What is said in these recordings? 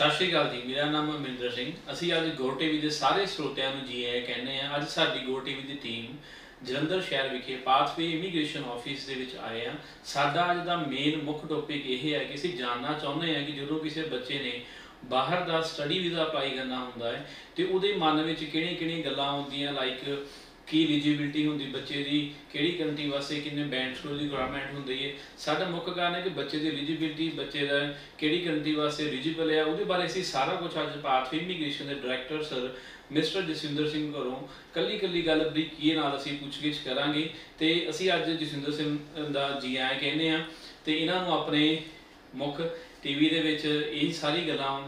ਸਤਿ ਸ਼੍ਰੀ ਅਕਾਲ ਜੀ, ਮੇਰਾ ਨਾਮ ਅਮਰਿੰਦਰ ਸਿੰਘ। ਅਸੀਂ ਅੱਜ ਗੋ ਟੀਵੀ ਦੇ ਸਾਰੇ ਸਰੋਤਿਆਂ ਨੂੰ ਜੀ ਆਇਆਂ ਕਹਿੰਦੇ ਆ ਅੱਜ ਸਾਡੀ ਗੋ ਟੀਵੀ ਦੀ ਟੀਮ ਜਲੰਧਰ ਸ਼ਹਿਰ ਵਿਖੇ ਪਾਥਵੇ ਇਮੀਗ੍ਰੇਸ਼ਨ ਆਫਿਸ ਦੇ ਵਿੱਚ ਆਏ ਆ ਸਾਡਾ ਅੱਜ ਦਾ ਮੇਨ ਮੁੱਖ ਟੌਪਿਕ ਇਹ ਹੈ ਕਿ ਅਸੀਂ ਜਾਣਨਾ ਚਾਹੁੰਦੇ ਹਾਂ ਕਿ ਜਦੋਂ ਕਿਸੇ ਬੱਚੇ ਨੇ ਬਾਹਰ ਦਾ ਸਟੱਡੀ ਵੀਜ਼ਾ ਅਪਲਾਈ ਕਰਨਾ ਹੁੰਦਾ ਹੈ, ਤੇ ਉਹਦੇ ਮਨ ਵਿੱਚ ਕਿਹੜੀਆਂ-ਕਿਹੜੀਆਂ ਗੱਲਾਂ ਆਉਂਦੀਆਂ ਲਾਈਕ ਕੀ ਐਲੀਜੀਬਿਲਟੀ ਹੁੰਦੀ ਬੱਚੇ ਦੀ, ਕਿਹੜੀ ਕੰਟਰੀ ਵਾਸਤੇ ਕਿੰਨੇ ਬੈਂਡ ਸਕੂਲ ਦੀ ਰਿਕੁਆਇਰਮੈਂਟ ਹੁੰਦੀ ਹੈ। ਸਾਡਾ ਮੁੱਖ ਕਾਰਨ ਹੈ ਕਿ ਬੱਚੇ ਦੀ ਐਲੀਜੀਬਿਲਟੀ ਬੱਚੇ ਦਾ ਕਿਹੜੀ ਕੰਟਰੀ ਵਾਸਤੇ ਐਲੀਜੀਬਲ ਹੈ, ਉਹਦੇ ਬਾਰੇ ਅਸੀਂ ਸਾਰਾ ਕੁਝ ਅੱਜ ਪਾਥ ਇਮੀਗ੍ਰੇਸ਼ਨ ਦੇ director sir mister Jaswinder Singh ਘਰੋਂ ਕੱਲੀ ਕੱਲੀ ਗੱਲ ਬਰੀਕੀਏ ਨਾਲ ਅਸੀਂ ਪੁੱਛਗਿੱਛ ਕਰਾਂਗੇ। ਤੇ ਅਸੀਂ ਅੱਜ ਜਸਵਿੰਦਰ ਸਿੰਘ ਦਾ ਜੀ ਆਇਆਂ ਕਹਿੰਦੇ ਆ ਤੇ ਇਹਨਾਂ ਨੂੰ ਆਪਣੇ ਮੁੱਖ ਟੀਵੀ ਦੇ ਵਿੱਚ ਇਹ ਸਾਰੀ ਗੱਲਾਂ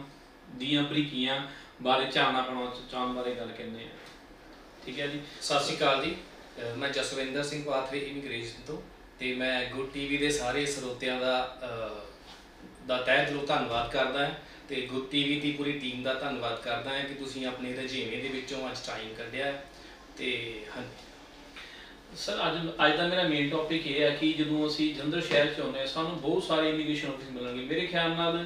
ਦੀਆਂ ਬਰੀਕੀਆਂ ਬਾਰੇ ਚਾਨਣਾ ਪਾਉਣਾ ਚਾਹਣ ਬਾਰੇ ਗੱਲ ਕਹਿੰਦੇ ਆ ਠੀਕ ਹੈ ਜੀ। ਸਤਿ ਸ਼੍ਰੀ ਅਕਾਲ ਜੀ। ਮੈਂ ਜਸਵਿੰਦਰ ਸਿੰਘ ਪਾਥਵੇ ਇਮੀਗ੍ਰੇਸ਼ਨ ਤੋਂ ਤੇ ਮੈਂ ਗੁੱਡ ਟੀਵੀ ਦੇ ਸਾਰੇ ਸਰੋਤਿਆਂ ਦਾ ਦਾ ਤਹਿ ਦਿਲੋਂ ਧੰਨਵਾਦ ਕਰਦਾ ਹਾਂ ਤੇ ਗੁੱਡ ਟੀਵੀ ਦੀ ਪੂਰੀ ਟੀਮ ਦਾ ਧੰਨਵਾਦ ਕਰਦਾ ਹਾਂ ਕਿ ਤੁਸੀਂ ਆਪਣੇ ਰਜੇਵੇਂ ਦੇ ਵਿੱਚੋਂ ਅੱਜ ਟਾਈਮ ਕੱਢਿਆ ਹੈ। ਤੇ ਹਾਂਜੀ ਸਰ, ਅੱਜ ਅੱਜ ਦਾ ਮੇਰਾ ਮੇਨ ਟੌਪਿਕ ਇਹ ਹੈ ਕਿ ਜਦੋਂ ਅਸੀਂ ਜਲੰਧਰ ਸ਼ਹਿਰ ਚ ਆਉਂਦੇ ਹਾਂ, ਸਾਨੂੰ ਬਹੁਤ ਸਾਰੇ ਇਮੀਗ੍ਰੇਸ਼ਨ ਆਫਿਸ ਮਿਲਣਗੇ। ਮੇਰੇ ਖਿਆਲ ਨਾਲ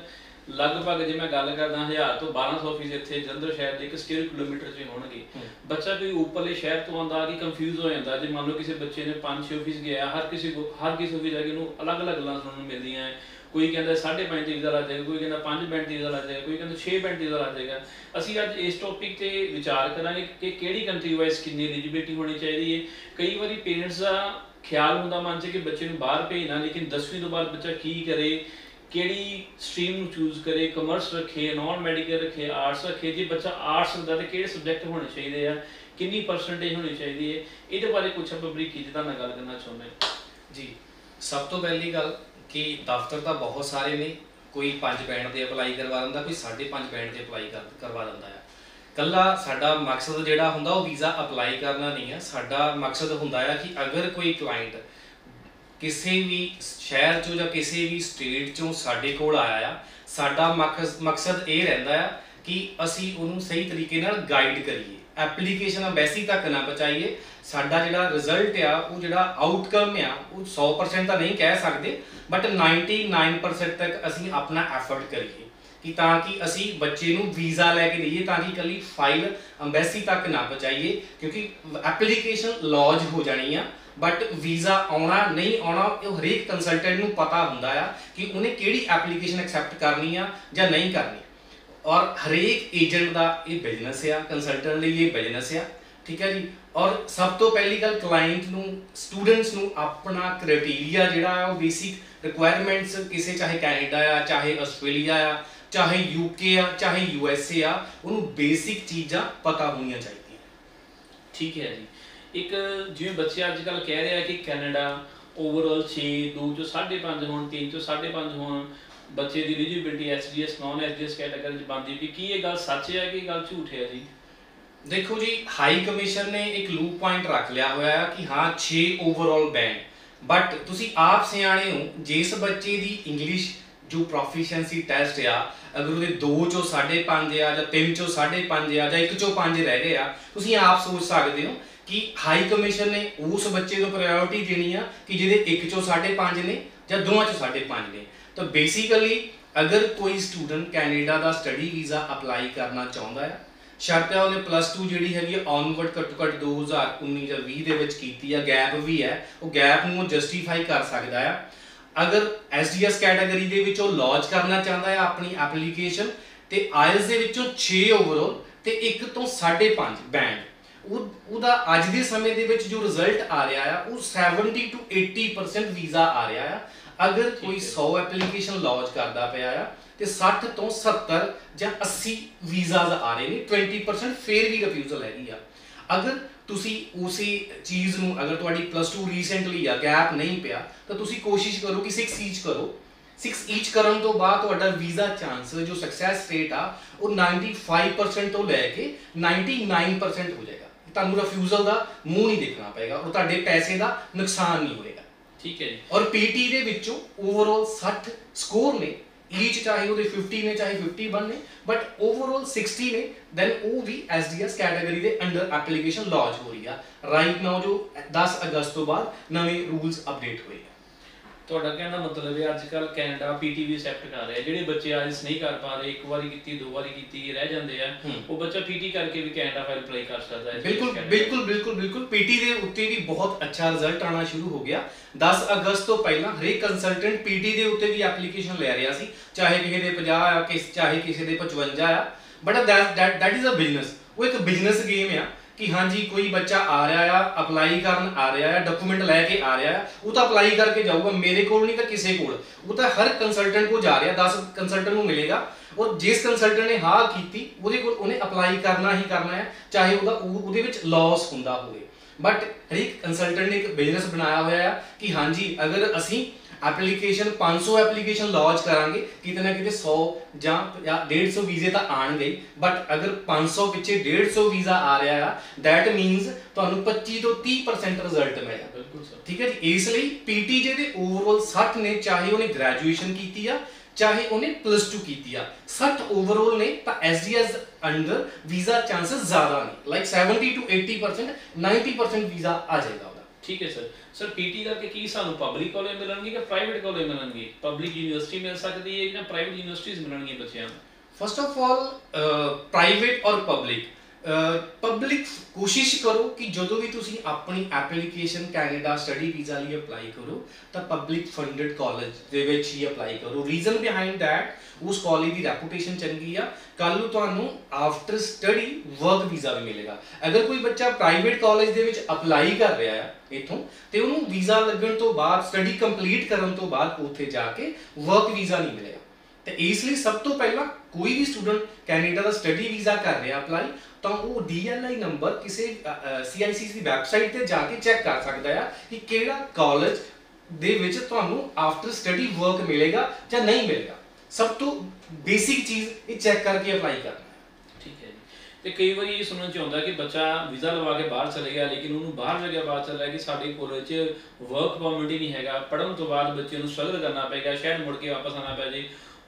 ਲਗਭਗ ਜੇ ਮੈਂ ਗੱਲ ਕਰਦਾ 1000 ਤੋਂ 1200 ਆਫਿਸ ਇੱਥੇ ਜਲੰਧਰ ਸ਼ਹਿਰ ਦੇ ਇੱਕ ਸਕੁਅਰ ਕਿਲੋਮੀਟਰ 'ਚ ਹੋਣਗੇ। ਬੱਚਾ ਕੋਈ ਉੱਪਰਲੇ ਸ਼ਹਿਰ ਤੋਂ ਆਉਂਦਾ ਕਿ ਕੰਫਿਊਜ਼ ਹੋ ਜਾਂਦਾ। ਜੇ ਮੰਨ ਲਓ ਕਿਸੇ ਬੱਚੇ ਨੇ 5-6 ਆਫਿਸ ਗਿਆ ਹਰ ਕਿਸੇ ਕੋ ਹਰ ਕਿਸੇ ਆਫਿਸ ਜਾ ਕੇ ਉਹਨੂੰ ਅਲੱਗ-ਅਲੱਗ ਗੱਲਾਂ ਸੁਣਨ ਨੂੰ ਮਿਲਦੀਆਂ ਕੋਈ ਕਹਿੰਦਾ 5.5 ਦੀ ਲੱਗ ਜਾਏਗਾ ਕੋਈ ਕਹਿੰਦਾ 5 ਬੈਂਡ ਦੀ ਲੱਗ ਜਾਏਗਾ ਕੋਈ ਕਹਿੰਦਾ 6 ਬੈਂਡ ਦੀ ਲੱਗ ਜਾਏਗਾ। ਅਸੀਂ ਅੱਜ ਇਸ ਟੌਪਿਕ ਤੇ ਵਿਚਾਰ ਕਰਾਂਗੇ ਕਿ ਕਿਹੜੀ ਕੰਟਰੀ ਵਾਈਜ਼ ਕਿੰਨੀ ਐਲੀਜੀਬਿਲਟੀ ਹੋਣੀ ਚਾਹੀਦੀ ਹੈ ਕਈ ਵਾਰੀ ਪੇਰੈਂਟਸ ਦਾ ਖਿਆਲ ਹੁੰਦਾ ਮਨ 'ਚ ਕਿ ਬੱਚੇ ਨੂੰ ਬਾਹਰ ਭੇਜਣਾ ਲੇਕਿਨ 10ਵੀਂ ਤੋਂ ਬਾਅਦ ਬੱਚਾ ਕੀ ਕਰੇ ਕਿਹੜੀ ਸਟਰੀਮ ਨੂੰ ਚੂਜ਼ ਕਰੇ ਕਮਰਸ ਰੱਖੇ ਨਾਨ ਮੈਡੀਕਲ ਰੱਖੇ ਆਰਟਸ ਰੱਖੇ, ਜੇ ਬੱਚਾ ਆਰਟਸ ਰੱਖਦਾ ਤੇ ਕਿਹੜੇ ਸਬਜੈਕਟ ਹੋਣੇ ਚਾਹੀਦੇ ਆ, ਕਿੰਨੀ ਪਰਸੈਂਟੇਜ ਹੋਣੀ ਚਾਹੀਦੀ ਹੈ, ਇਹਦੇ ਬਾਰੇ ਕੁਝ ਆਪਾਂ ਬਰੀਕੀ ਜਿਹੀ ਨਾਲ ਗੱਲ ਕਰਨਾ ਚਾਹੁੰਦੇ ਜੀ, ਸਭ ਤੋਂ ਪਹਿਲੀ ਗੱਲ ਕਿ ਦਫ਼ਤਰ ਤਾਂ ਬਹੁਤ ਸਾਰੇ ਨੇ, ਕੋਈ 5 ਬੈਂਡ ਤੇ ਅਪਲਾਈ ਕਰਵਾ ਦਿੰਦਾ, ਕੋਈ 5.5 ਬੈਂਡ ਤੇ ਅਪਲਾਈ ਕਰਵਾ ਦਿੰਦਾ ਆ। ਕੱਲਾ ਸਾਡਾ ਮਕਸਦ ਜਿਹੜਾ ਹੁੰਦਾ ਉਹ ਵੀਜ਼ਾ ਅਪਲਾਈ ਕਰਨਾ ਨਹੀਂ ਹੈ ਸਾਡਾ ਮਕਸਦ ਹੁੰਦਾ ਹੈ ਕਿ ਅਗਰ ਕੋਈ ਕਲਾਇੰਟ ਕਿਸੇ ਵੀ ਸ਼ਹਿਰ ਚੋਂ ਜਾਂ ਕਿਸੇ ਵੀ ਸਟੇਟ ਚੋਂ ਸਾਡੇ ਕੋਲ ਆਇਆ ਆ, ਸਾਡਾ ਮਕਸ- ਮਕਸਦ ਇਹ ਰਹਿੰਦਾ ਆ ਕਿ ਅਸੀਂ ਉਹਨੂੰ ਸਹੀ ਤਰੀਕੇ ਨਾਲ ਗਾਈਡ ਕਰੀਏ। ਐਪਲੀਕੇਸ਼ਨ ਅੰਬੈਸੀ ਤੱਕ ਨਾ ਪਹੁੰਚਾਈਏ। ਸਾਡਾ ਜਿਹੜਾ ਰਿਜ਼ਲਟ ਆ, ਉਹ ਜਿਹੜਾ ਆਊਟਕਮ ਆ, ਉਹ 100% ਤਾਂ ਨਹੀਂ ਕਹਿ ਸਕਦੇ ਬਟ 99% ਤੱਕ ਅਸੀਂ ਆਪਣਾ ਐਫਰਟ ਕਰੀਏ ਕਿ ਤਾਂ ਕਿ ਅਸੀਂ ਬੱਚੇ ਨੂੰ ਵੀਜ਼ਾ ਲੈ ਕੇ ਦੇਈਏ, ਤਾਂ ਕਿ ਕੱਲੀ ਫਾਈਲ ਅੰਬੈਸੀ ਤੱਕ ਨਾ ਪਹੁੰਚਾਈਏ, ਕਿਉਂਕਿ ਐਪਲੀਕੇਸ਼ਨ ਲੌਜ ਹੋ ਜਾਣੀ ਆ। ਬਟ ਵੀਜ਼ਾ ਆਉਣਾ, ਨਹੀਂ ਆਉਣਾ ਉਹ ਹਰੇਕ ਕੰਸਲਟੈਂਟ ਨੂੰ ਪਤਾ ਹੁੰਦਾ ਆ ਕਿ ਉਹਨੇ ਕਿਹੜੀ ਐਪਲੀਕੇਸ਼ਨ ਐਕਸੈਪਟ ਕਰਨੀ ਆ ਜਾਂ ਨਹੀਂ ਕਰਨੀ। ਔਰ ਹਰੇਕ ਏਜੰਟ ਦਾ ਇਹ ਬਿਜ਼ਨਸ ਆ ਕੰਸਲਟੈਂਟ ਲਈ ਇਹ ਬਿਜ਼ਨਸ ਆ, ਠੀਕ ਹੈ ਜੀ? ਔਰ ਸਭ ਤੋਂ ਪਹਿਲੀ ਗੱਲ ਕਲਾਇੰਟ ਨੂੰ ਸਟੂਡੈਂਟਸ ਨੂੰ ਆਪਣਾ ਕ੍ਰਾਈਟੇਰੀਆ ਜਿਹੜਾ ਆ, ਉਹ ਬੇਸਿਕ ਰਿਕੁਆਇਰਮੈਂਟਸ ਕਿਸੇ ਚਾਹੇ ਕੈਨੇਡਾ ਆ, ਚਾਹੇ ਆਸਟ੍ਰੇਲੀਆ ਆ, ਚਾਹੇ ਯੂਕੇ ਆ, ਚਾਹੇ ਯੂਐਸਏ ਆ, ਉਹਨੂੰ ਬੇਸਿਕ ਚੀਜ਼ਾਂ ਪਤਾ ਹੋਣੀਆਂ ਚਾਹੀਦੀਆਂ। ਠੀਕ ਹੈ ਜੀ। ਇੱਕ ਜਿਵੇਂ ਬੱਚੇ ਅੱਜ ਕੱਲ ਕਹਿ ਰਿਹਾ ਕਿ ਕੈਨੇਡਾ ਓਵਰਆਲ 6 2 ਚੋਂ 5.5 ਹੋਣ 3 ਚੋਂ 5.5 ਹੋਣ। ਬੱਚੇ ਦੀ eligibility SDS non SDS category ਚ ਬੰਦੀ ਵੀ ਕੀ ਇਹ ਗੱਲ ਸੱਚ ਹੈ ਕਿ ਗੱਲ ਝੂਠ ਹੈ ਜੀ? ਦੇਖੋ ਜੀ ਹਾਈ ਕਮਿਸ਼ਨ ਨੇ ਇੱਕ ਲੂਪ ਪੁਆਇੰਟ ਰੱਖ ਲਿਆ ਹੋਇਆ ਹੈ ਕਿ ਹਾਂ 6 ਓਵਰਆਲ ਬੈਂਡ ਬਟ ਤੁਸੀਂ ਆਪ ਸਿਆਣੇ ਹੋ, ਜਿਸ ਬੱਚੇ ਦੀ ਇੰਗਲਿਸ਼ ਜੋ ਪ੍ਰੋਫੀਸ਼ੀਐਂਸੀ ਟੈਸਟ ਆ, ਅਗਰ ਉਹਦੇ 2 ਚੋਂ 5.5 ਆ ਜਾਂ 3 ਚੋਂ 5.5 ਆ ਜਾਂ 1 ਚੋਂ 5 ਰਹਿ ਗਏ ਆ, ਤੁਸੀਂ ਆਪ ਸੋਚ ਸਕਦੇ ਹੋ ਕਿ ਹਾਈ ਕਮਿਸ਼ਨ ਨੇ ਉਸ ਬੱਚੇ ਨੂੰ ਪ੍ਰਾਇੋਰਟੀ ਦੇਣੀ ਆ ਕਿ ਜਿਹਦੇ ਇੱਕ ਚੋਂ 5.5 ਨੇ ਜਾਂ ਦੋਵਾਂ ਚੋਂ 5.5 ਨੇ? ਤਾਂ ਬੇਸਿਕਲੀ ਅਗਰ ਕੋਈ ਸਟੂਡੈਂਟ ਕੈਨੇਡਾ ਦਾ ਸਟੱਡੀ ਵੀਜ਼ਾ ਅਪਲਾਈ ਕਰਨਾ ਚਾਹੁੰਦਾ ਹੈ ਸ਼ਰਤ ਹੈ ਉਹਨੇ ਪਲੱਸ 2 ਜਿਹੜੀ ਹੈਗੀ ਔਨਵਰਡ ਘੱਟੋ ਘੱਟ 2019 ਜਾਂ 20 ਦੇ ਵਿੱਚ ਕੀਤੀ ਆ ਗੈਪ ਵੀ ਹੈ, ਉਹ ਗੈਪ ਨੂੰ ਉਹ ਜਸਟੀਫਾਈ ਕਰ ਸਕਦਾ ਆ। ਅਗਰ ਐਸਡੀਐਸ ਕੈਟਾਗਰੀ ਦੇ ਵਿੱਚ ਉਹ ਲੌਂਚ ਕਰਨਾ ਚਾਹੁੰਦਾ ਹੈ ਆਪਣੀ ਐਪਲੀਕੇਸ਼ਨ ਤੇ ਆਇਲਸ ਦੇ ਵਿੱਚੋਂ 6 ਓਵਰਆਲ ਤੇ 1 ਤੋਂ 5.5 ਬੈਂਡ ਉਹਦਾ ਅੱਜ ਦੇ ਸਮੇਂ ਦੇ ਵਿੱਚ ਜੋ ਰਿਜ਼ਲਟ ਆ ਰਿਹਾ ਆ ਉਹ 70 ਤੋਂ 80% ਵੀਜ਼ਾ ਆ ਰਿਹਾ ਆ। ਅਗਰ ਕੋਈ 100 ਐਪਲੀਕੇਸ਼ਨ ਲੌਂਚ ਕਰਦਾ ਪਿਆ ਆ ਤੇ 60 ਤੋਂ 70 ਜਾਂ 80 ਵੀਜ਼ਾਸ ਆ ਰਹੇ ਨੇ 20% ਫੇਰ ਵੀ ਰਿਫਿਊਜ਼ਲ ਹੈਗੀ ਆ। ਅਗਰ ਤੁਸੀਂ ਉਸੇ ਚੀਜ਼ ਨੂੰ ਅਗਰ ਤੁਹਾਡੀ ਪਲੱਸ 2 ਰੀਸੈਂਟਲੀ ਆ ਗੈਪ ਨਹੀਂ ਪਿਆ ਤਾਂ ਤੁਸੀਂ ਕੋਸ਼ਿਸ਼ ਕਰੋ ਕਿ 6 ਈਚ ਕਰੋ। 6 ਈਚ ਕਰਨ ਤੋਂ ਬਾਅਦ ਤੁਹਾਡਾ ਵੀਜ਼ਾ ਚਾਂਸ ਜੋ ਸਕਸੈਸ ਰੇਟ ਆ ਉਹ 95% ਤੋਂ ਲੈ ਕੇ 99% ਹੋ ਜਾਏਗਾ। ਤੁਹਾਨੂੰ ਰਿਫਿਊਜ਼ਲ ਦਾ ਮੂੰਹ ਨਹੀਂ ਦੇਖਣਾ ਪਏਗਾ ਔਰ ਤੁਹਾਡੇ ਪੈਸੇ ਦਾ ਨੁਕਸਾਨ ਨਹੀਂ ਹੋਏਗਾ। ਠੀਕ ਹੈ ਜੀ। ਔਰ ਪੀਟੀ ਦੇ ਵਿੱਚੋਂ ਓਵਰਆਲ 60 ਸਕੋਰ ਨੇ ਈਚ ਚਾਹੇ ਉਹਦੇ 50 ਨੇ ਚਾਹੇ 51 ਨੇ ਬਟ ਓਵਰਆਲ 60 ਨੇ ਦੈਨ ਉਹ ਵੀ ਐਸਡੀਐਸ ਕੈਟਾਗਰੀ ਦੇ ਅੰਡਰ ਐਪਲੀਕੇਸ਼ਨ ਲਾਂਚ ਹੋ ਰਹੀ ਆ। ਰਾਈਟ ਨਾਓ ਜੋ 10 ਅਗਸਤ ਤੋਂ ਬਾਅਦ ਨਵੇਂ ਰੂਲਸ ਅਪਡੇਟ ਹੋਏ। ਤੁਹਾਡਾ ਕਹਿਣ ਮਤਲਬ ਹੈ ਅੱਜ ਕੱਲ ਕੈਨੇਡਾ ਪੀਟੀਵੀ ਐਕਸੈਪਟ ਕਰ ਰਿਹਾ। ਜਿਹੜੇ ਬੱਚੇ ਆਇਲਸ ਨਹੀਂ ਕਰ ਪਾ ਰਹੇ ਇੱਕ ਵਾਰੀ ਕੀਤੀ ਦੋ ਵਾਰੀ ਕੀਤੀ ਰਹਿ ਜਾਂਦੇ ਆ। ਉਹ ਬੱਚਾ ਪੀਟੀ ਕਰਕੇ ਵੀ ਕੈਨੇਡਾ ਫਾਈਲ ਅਪਲਾਈ ਕਰ ਸਕਦਾ ਹੈ। ਬਿਲਕੁਲ ਬਿਲਕੁਲ ਬਿਲਕੁਲ ਬਿਲਕੁਲ। ਪੀਟੀ ਦੇ ਉੱਤੇ ਵੀ ਬਹੁਤ ਅੱਛਾ ਰਿਜ਼ਲਟ ਆਣਾ ਸ਼ੁਰੂ ਹੋ ਗਿਆ। 10 ਅਗਸਤ ਤੋਂ ਪਹਿਲਾਂ ਹਰੇਕ ਕੰਸਲਟੈਂਟ ਪੀਟੀ ਦੇ ਉੱਤੇ ਵੀ ਐਪਲੀਕੇਸ਼ਨ ਲੈ ਰਿਹਾ ਸੀ। ਚਾਹੇ ਕਿਸੇ ਦੇ 50 ਆ ਕਿਸ ਚਾਹੇ ਕਿਸੇ ਦੇ 55 ਆ। But that that is a business ਉਹ ਇੱਕ ਬਿਜ਼ਨਸ ਗੇਮ ਆ। ਕਿ ਹਾਂਜੀ ਕੋਈ ਬੱਚਾ ਆ ਰਿਹਾ ਆ ਅਪਲਾਈ ਕਰਨ ਆ ਰਿਹਾ ਆ ਡਾਕੂਮੈਂਟ ਲੈ ਕੇ ਆ ਰਿਹਾ ਆ, ਉਹ ਤਾਂ ਅਪਲਾਈ ਕਰਕੇ ਜਾਊਗਾ, ਮੇਰੇ ਕੋਲ ਨਹੀਂ ਤਾਂ ਕਿਸੇ ਕੋਲ। ਉਹ ਤਾਂ ਹਰ ਕੰਸਲਟੈਂਟ ਕੋਲ ਜਾ ਰਿਹਾ 10 ਕੰਸਲਟੈਂਟ ਨੂੰ ਮਿਲੇਗਾ। ਔਰ ਜਿਸ ਕੰਸਲਟੈਂਟ ਨੇ ਹਾਂ ਕੀਤੀ, ਉਹਦੇ ਕੋਲ ਉਹਨੇ ਅਪਲਾਈ ਕਰਨਾ ਹੀ ਕਰਨਾ ਹੈ ਚਾਹੇ ਉਹਦਾ ਉਹਦੇ ਵਿੱਚ ਲਾਸ ਹੁੰਦਾ ਹੋਵੇ। ਬਟ ਹਰੇਕ ਕੰਸਲਟੈਂਟ ਨੇ ਇੱਕ ਬਿਜ਼ਨਸ ਬਣਾਇਆ ਹੋਇਆ ਆ ਕਿ ਹਾਂਜੀ, ਅਗਰ ਅਸੀਂ ਐਪਲੀਕੇਸ਼ਨ 500 ਐਪਲੀਕੇਸ਼ਨ ਲਾਂਚ ਕਰਾਂਗੇ ਕਿਤੇ ਨਾ ਕਿਤੇ 100 ਜਾਂ ਜਾਂ 150 ਵੀਜ਼ੇ ਤਾਂ ਆਣਗੇ ਬਟ ਅਗਰ 500 ਪਿੱਛੇ 150 ਵੀਜ਼ਾ ਆ ਰਿਹਾ ਆ ਥੈਟ ਮੀਨਸ ਤੁਹਾਨੂੰ 25 ਤੋਂ 30% ਰਿਜ਼ਲਟ ਮਿਲੇਗਾ ਬਿਲਕੁਲ ਸਰ। ਠੀਕ ਹੈ ਜੀ ਇਸ ਲਈ ਪੀਟੀ ਜਿਹੜੇ ਓਵਰਆਲ 60 ਨੇ ਚਾਹੇ ਉਹਨੇ ਗ੍ਰੈਜੂਏਸ਼ਨ ਕੀਤੀ ਆ ਚਾਹੇ ਉਹਨੇ ਪਲੱਸ 2 ਕੀਤੀ ਆ 60 ਓਵਰਆਲ ਨੇ ਤਾਂ ਐਸਡੀਐਸ ਅੰਡਰ ਵੀਜ਼ਾ ਚਾਂਸਸ ਜ਼ਿਆਦਾ ਨੇ ਲਾਈਕ 70 ਟੂ 80% 90% ਵੀਜ਼ਾ ਆ ਜਾਏਗਾ। ਠੀਕ ਹੈ ਸਰ ਸਰ ਪੀਟੀ ਕਰਕੇ ਕੀ ਸਾਨੂੰ ਪਬਲਿਕ ਕਾਲਜ ਮਿਲਣਗੇ ਕਿ ਪ੍ਰਾਈਵੇਟ ਕਾਲਜ ਮਿਲਣਗੇ? ਪਬਲਿਕ ਯੂਨੀਵਰਸਿਟੀ ਮਿਲ ਸਕਦੀ ਹੈ ਜਾਂ ਪ੍ਰਾਈਵੇਟ ਯੂਨੀਵਰਸਿਟੀਜ਼ ਮਿਲਣਗੀਆਂ ਬੱਚਿਆਂ ਨੂੰ? ਫਸਟ ਆਫ ਆਲ ਪ੍ਰਾਈਵੇਟ ਔਰ ਪਬਲਿਕ ਪਬਲਿਕ ਕੋਸ਼ਿਸ਼ ਕਰੋ ਕਿ ਜਦੋਂ ਵੀ ਤੁਸੀਂ ਆਪਣੀ ਐਪਲੀਕੇਸ਼ਨ ਕੈਨੇਡਾ ਸਟੱਡੀ ਵੀਜ਼ਾ ਲਈ ਅਪਲਾਈ ਕਰੋ, ਤਾਂ ਪਬਲਿਕ ਫੰਡਡ ਕਾਲਜ ਦੇ ਵਿੱਚ ਹੀ ਅਪਲਾਈ ਕਰੋ। ਰੀਜ਼ਨ ਬਿਹਾਈਂਡ ਥੈਟ ਉਸ ਕਾਲਜ ਦੀ ਰੈਪੂਟੇਸ਼ਨ ਚੰਗੀ ਆ। ਕੱਲ ਨੂੰ ਤੁਹਾਨੂੰ ਆਫਟਰ ਸਟੱਡੀ ਵਰਕ ਵੀਜ਼ਾ ਵੀ ਮਿਲੇਗਾ। ਅਗਰ ਕੋਈ ਬੱਚਾ ਪ੍ਰਾਈਵੇਟ ਕਾਲਜ ਦੇ ਵਿੱਚ ਅਪਲਾਈ ਕਰ ਰਿਹਾ ਹੈ ਇਥੋਂ, ਤੇ ਉਹਨੂੰ ਵੀਜ਼ਾ ਲੱਗਣ ਤੋਂ ਬਾਅਦ ਸਟੱਡੀ ਕੰਪਲੀਟ ਕਰਨ ਤੋਂ ਬਾਅਦ ਉੱਥੇ ਜਾ ਕੇ ਵਰਕ ਵੀਜ਼ਾ ਨਹੀਂ ਮਿਲੇਗਾ ਤੇ ਇਸ ਲਈ ਸਭ ਤੋਂ ਪਹਿਲਾਂ ਕੋਈ ਵੀ ਸਟੂਡੈਂਟ ਕੈਨੇਡਾ ਦਾ ਸਟੱਡੀ ਵੀਜ਼ਾ ਕਰ ਰਿਹਾ ਅਪਲਾਈ ਤਾਂ ਉਹ DLI ਨੰਬਰ ਕਿਸੇ CICC ਦੀ ਵੈਬਸਾਈਟ ਤੇ ਜਾ ਕੇ ਚੈੱਕ ਕਰ ਸਕਦਾ ਆ ਕਿ ਕਿਹੜਾ ਕਾਲਜ ਦੇ ਵਿੱਚ ਤੁਹਾਨੂੰ ਆਫਟਰ ਸਟੱਡੀ ਵਰਕ ਮਿਲੇਗਾ ਜਾਂ ਨਹੀਂ ਮਿਲੇਗਾ। ਸਭ ਤੋਂ ਬੇਸਿਕ ਚੀਜ਼ ਇਹ ਚੈੱਕ ਕਰਕੇ ਅਪਲਾਈ ਕਰਨਾ। ਤੇ ਕਈ ਵਾਰੀ ਇਹ ਸੁਣਨ ਚ ਆਉਂਦਾ ਕਿ ਬੱਚਾ ਵੀਜ਼ਾ ਲਵਾ ਕੇ ਬਾਹਰ ਚਲੇ ਗਿਆ, ਲੇਕਿਨ ਉਹਨੂੰ ਬਾਹਰ ਜਗ੍ਹਾ ਬਾਹਰ ਚਲਾ ਕਿ ਸਾਡੇ ਕਾਲਜ 'ਚ ਵਰਕ ਪਰਮਿਟ ਹੀ ਨਹੀਂ ਹੈਗਾ। ਪੜ੍ਹਨ ਤੋਂ ਬਾਅਦ ਬੱਚੇ ਨੂੰ ਸਟਰਗਲ ਕਰਨਾ ਪਏਗਾ ਸ਼ਾਇਦ ਮੁੜ ਕੇ ਵਾਪਸ ਆਣਾ ਪੈ ਜੇ।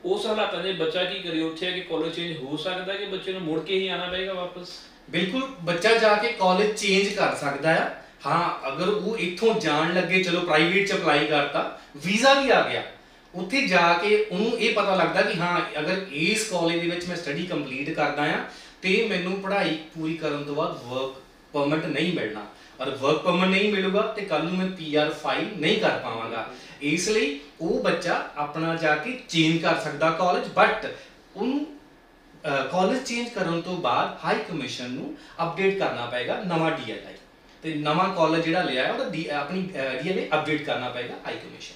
ਉਸ ਹਾਲਾਤਾਂ ਦੇ ਬੱਚਾ ਕੀ ਕਰੇ? ਉੱਥੇ ਆ ਕਿ ਕਾਲਜ ਚੇਂਜ ਹੋ ਸਕਦਾ ਕਿ ਬੱਚੇ ਨੂੰ ਮੁੜ ਕੇ ਹੀ ਆਣਾ ਪਏਗਾ ਵਾਪਸ? ਬਿਲਕੁਲ, ਬੱਚਾ ਜਾ ਕੇ ਕਾਲਜ ਚੇਂਜ ਕਰ ਸਕਦਾ ਆ। ਹਾਂ, ਅਗਰ ਉਹ ਇੱਥੋਂ ਜਾਣ ਲੱਗੇ, ਚਲੋ ਪ੍ਰਾਈਵੇਟ ਚ ਅਪਲਾਈ ਕਰਤਾ, ਵੀਜ਼ਾ ਵੀ ਆ ਗਿਆ। ਉੱਥੇ ਜਾ ਕੇ ਉਹਨੂੰ ਇਹ ਪਤਾ ਲੱਗਦਾ ਕਿ ਹਾਂ, ਅਗਰ ਇਸ ਕਾਲਜ ਦੇ ਵਿੱਚ ਮੈਂ ਸਟੱਡੀ ਕੰਪਲੀਟ ਕਰਦਾ ਆ ਤੇ ਮੈਨੂੰ ਪੜ੍ਹਾਈ ਪੂਰੀ ਕਰਨ ਤੋਂ ਬਾਅਦ ਵਰਕ ਪਰਮਿਟ ਨਹੀਂ ਮਿਲਣਾ। ਔਰ ਵਰਕ ਪਰਮਿਟ ਨਹੀਂ ਮਿਲੂਗਾ ਤੇ ਕੱਲ ਨੂੰ ਮੈਂ ਪੀਆਰ ਫਾਈਲ ਨਹੀਂ ਕਰ ਪਾਵਾਂਗਾ। ਇਸ ਲਈ ਉਹ ਬੱਚਾ ਆਪਣਾ ਜਾ ਕੇ ਚੇਂਜ ਕਰ ਸਕਦਾ ਕਾਲਜ ਬਟ ਉਹਨੂੰ ਕਾਲਜ ਚੇਂਜ ਕਰਨ ਤੋਂ ਬਾਅਦ ਹਾਈ ਕਮਿਸ਼ਨ ਨੂੰ ਅਪਡੇਟ ਕਰਨਾ ਪਏਗਾ ਨਵਾਂ ਡੀਐਲਆਈ ਤੇ ਨਵਾਂ ਕਾਲਜ ਜਿਹੜਾ ਲਿਆ ਹੈ, ਉਹਦਾ D- ਆਪਣੀ ਡੀਐਲਆਈ ਅਪਡੇਟ ਕਰਨਾ ਪਏਗਾ ਹਾਈ ਕਮਿਸ਼ਨ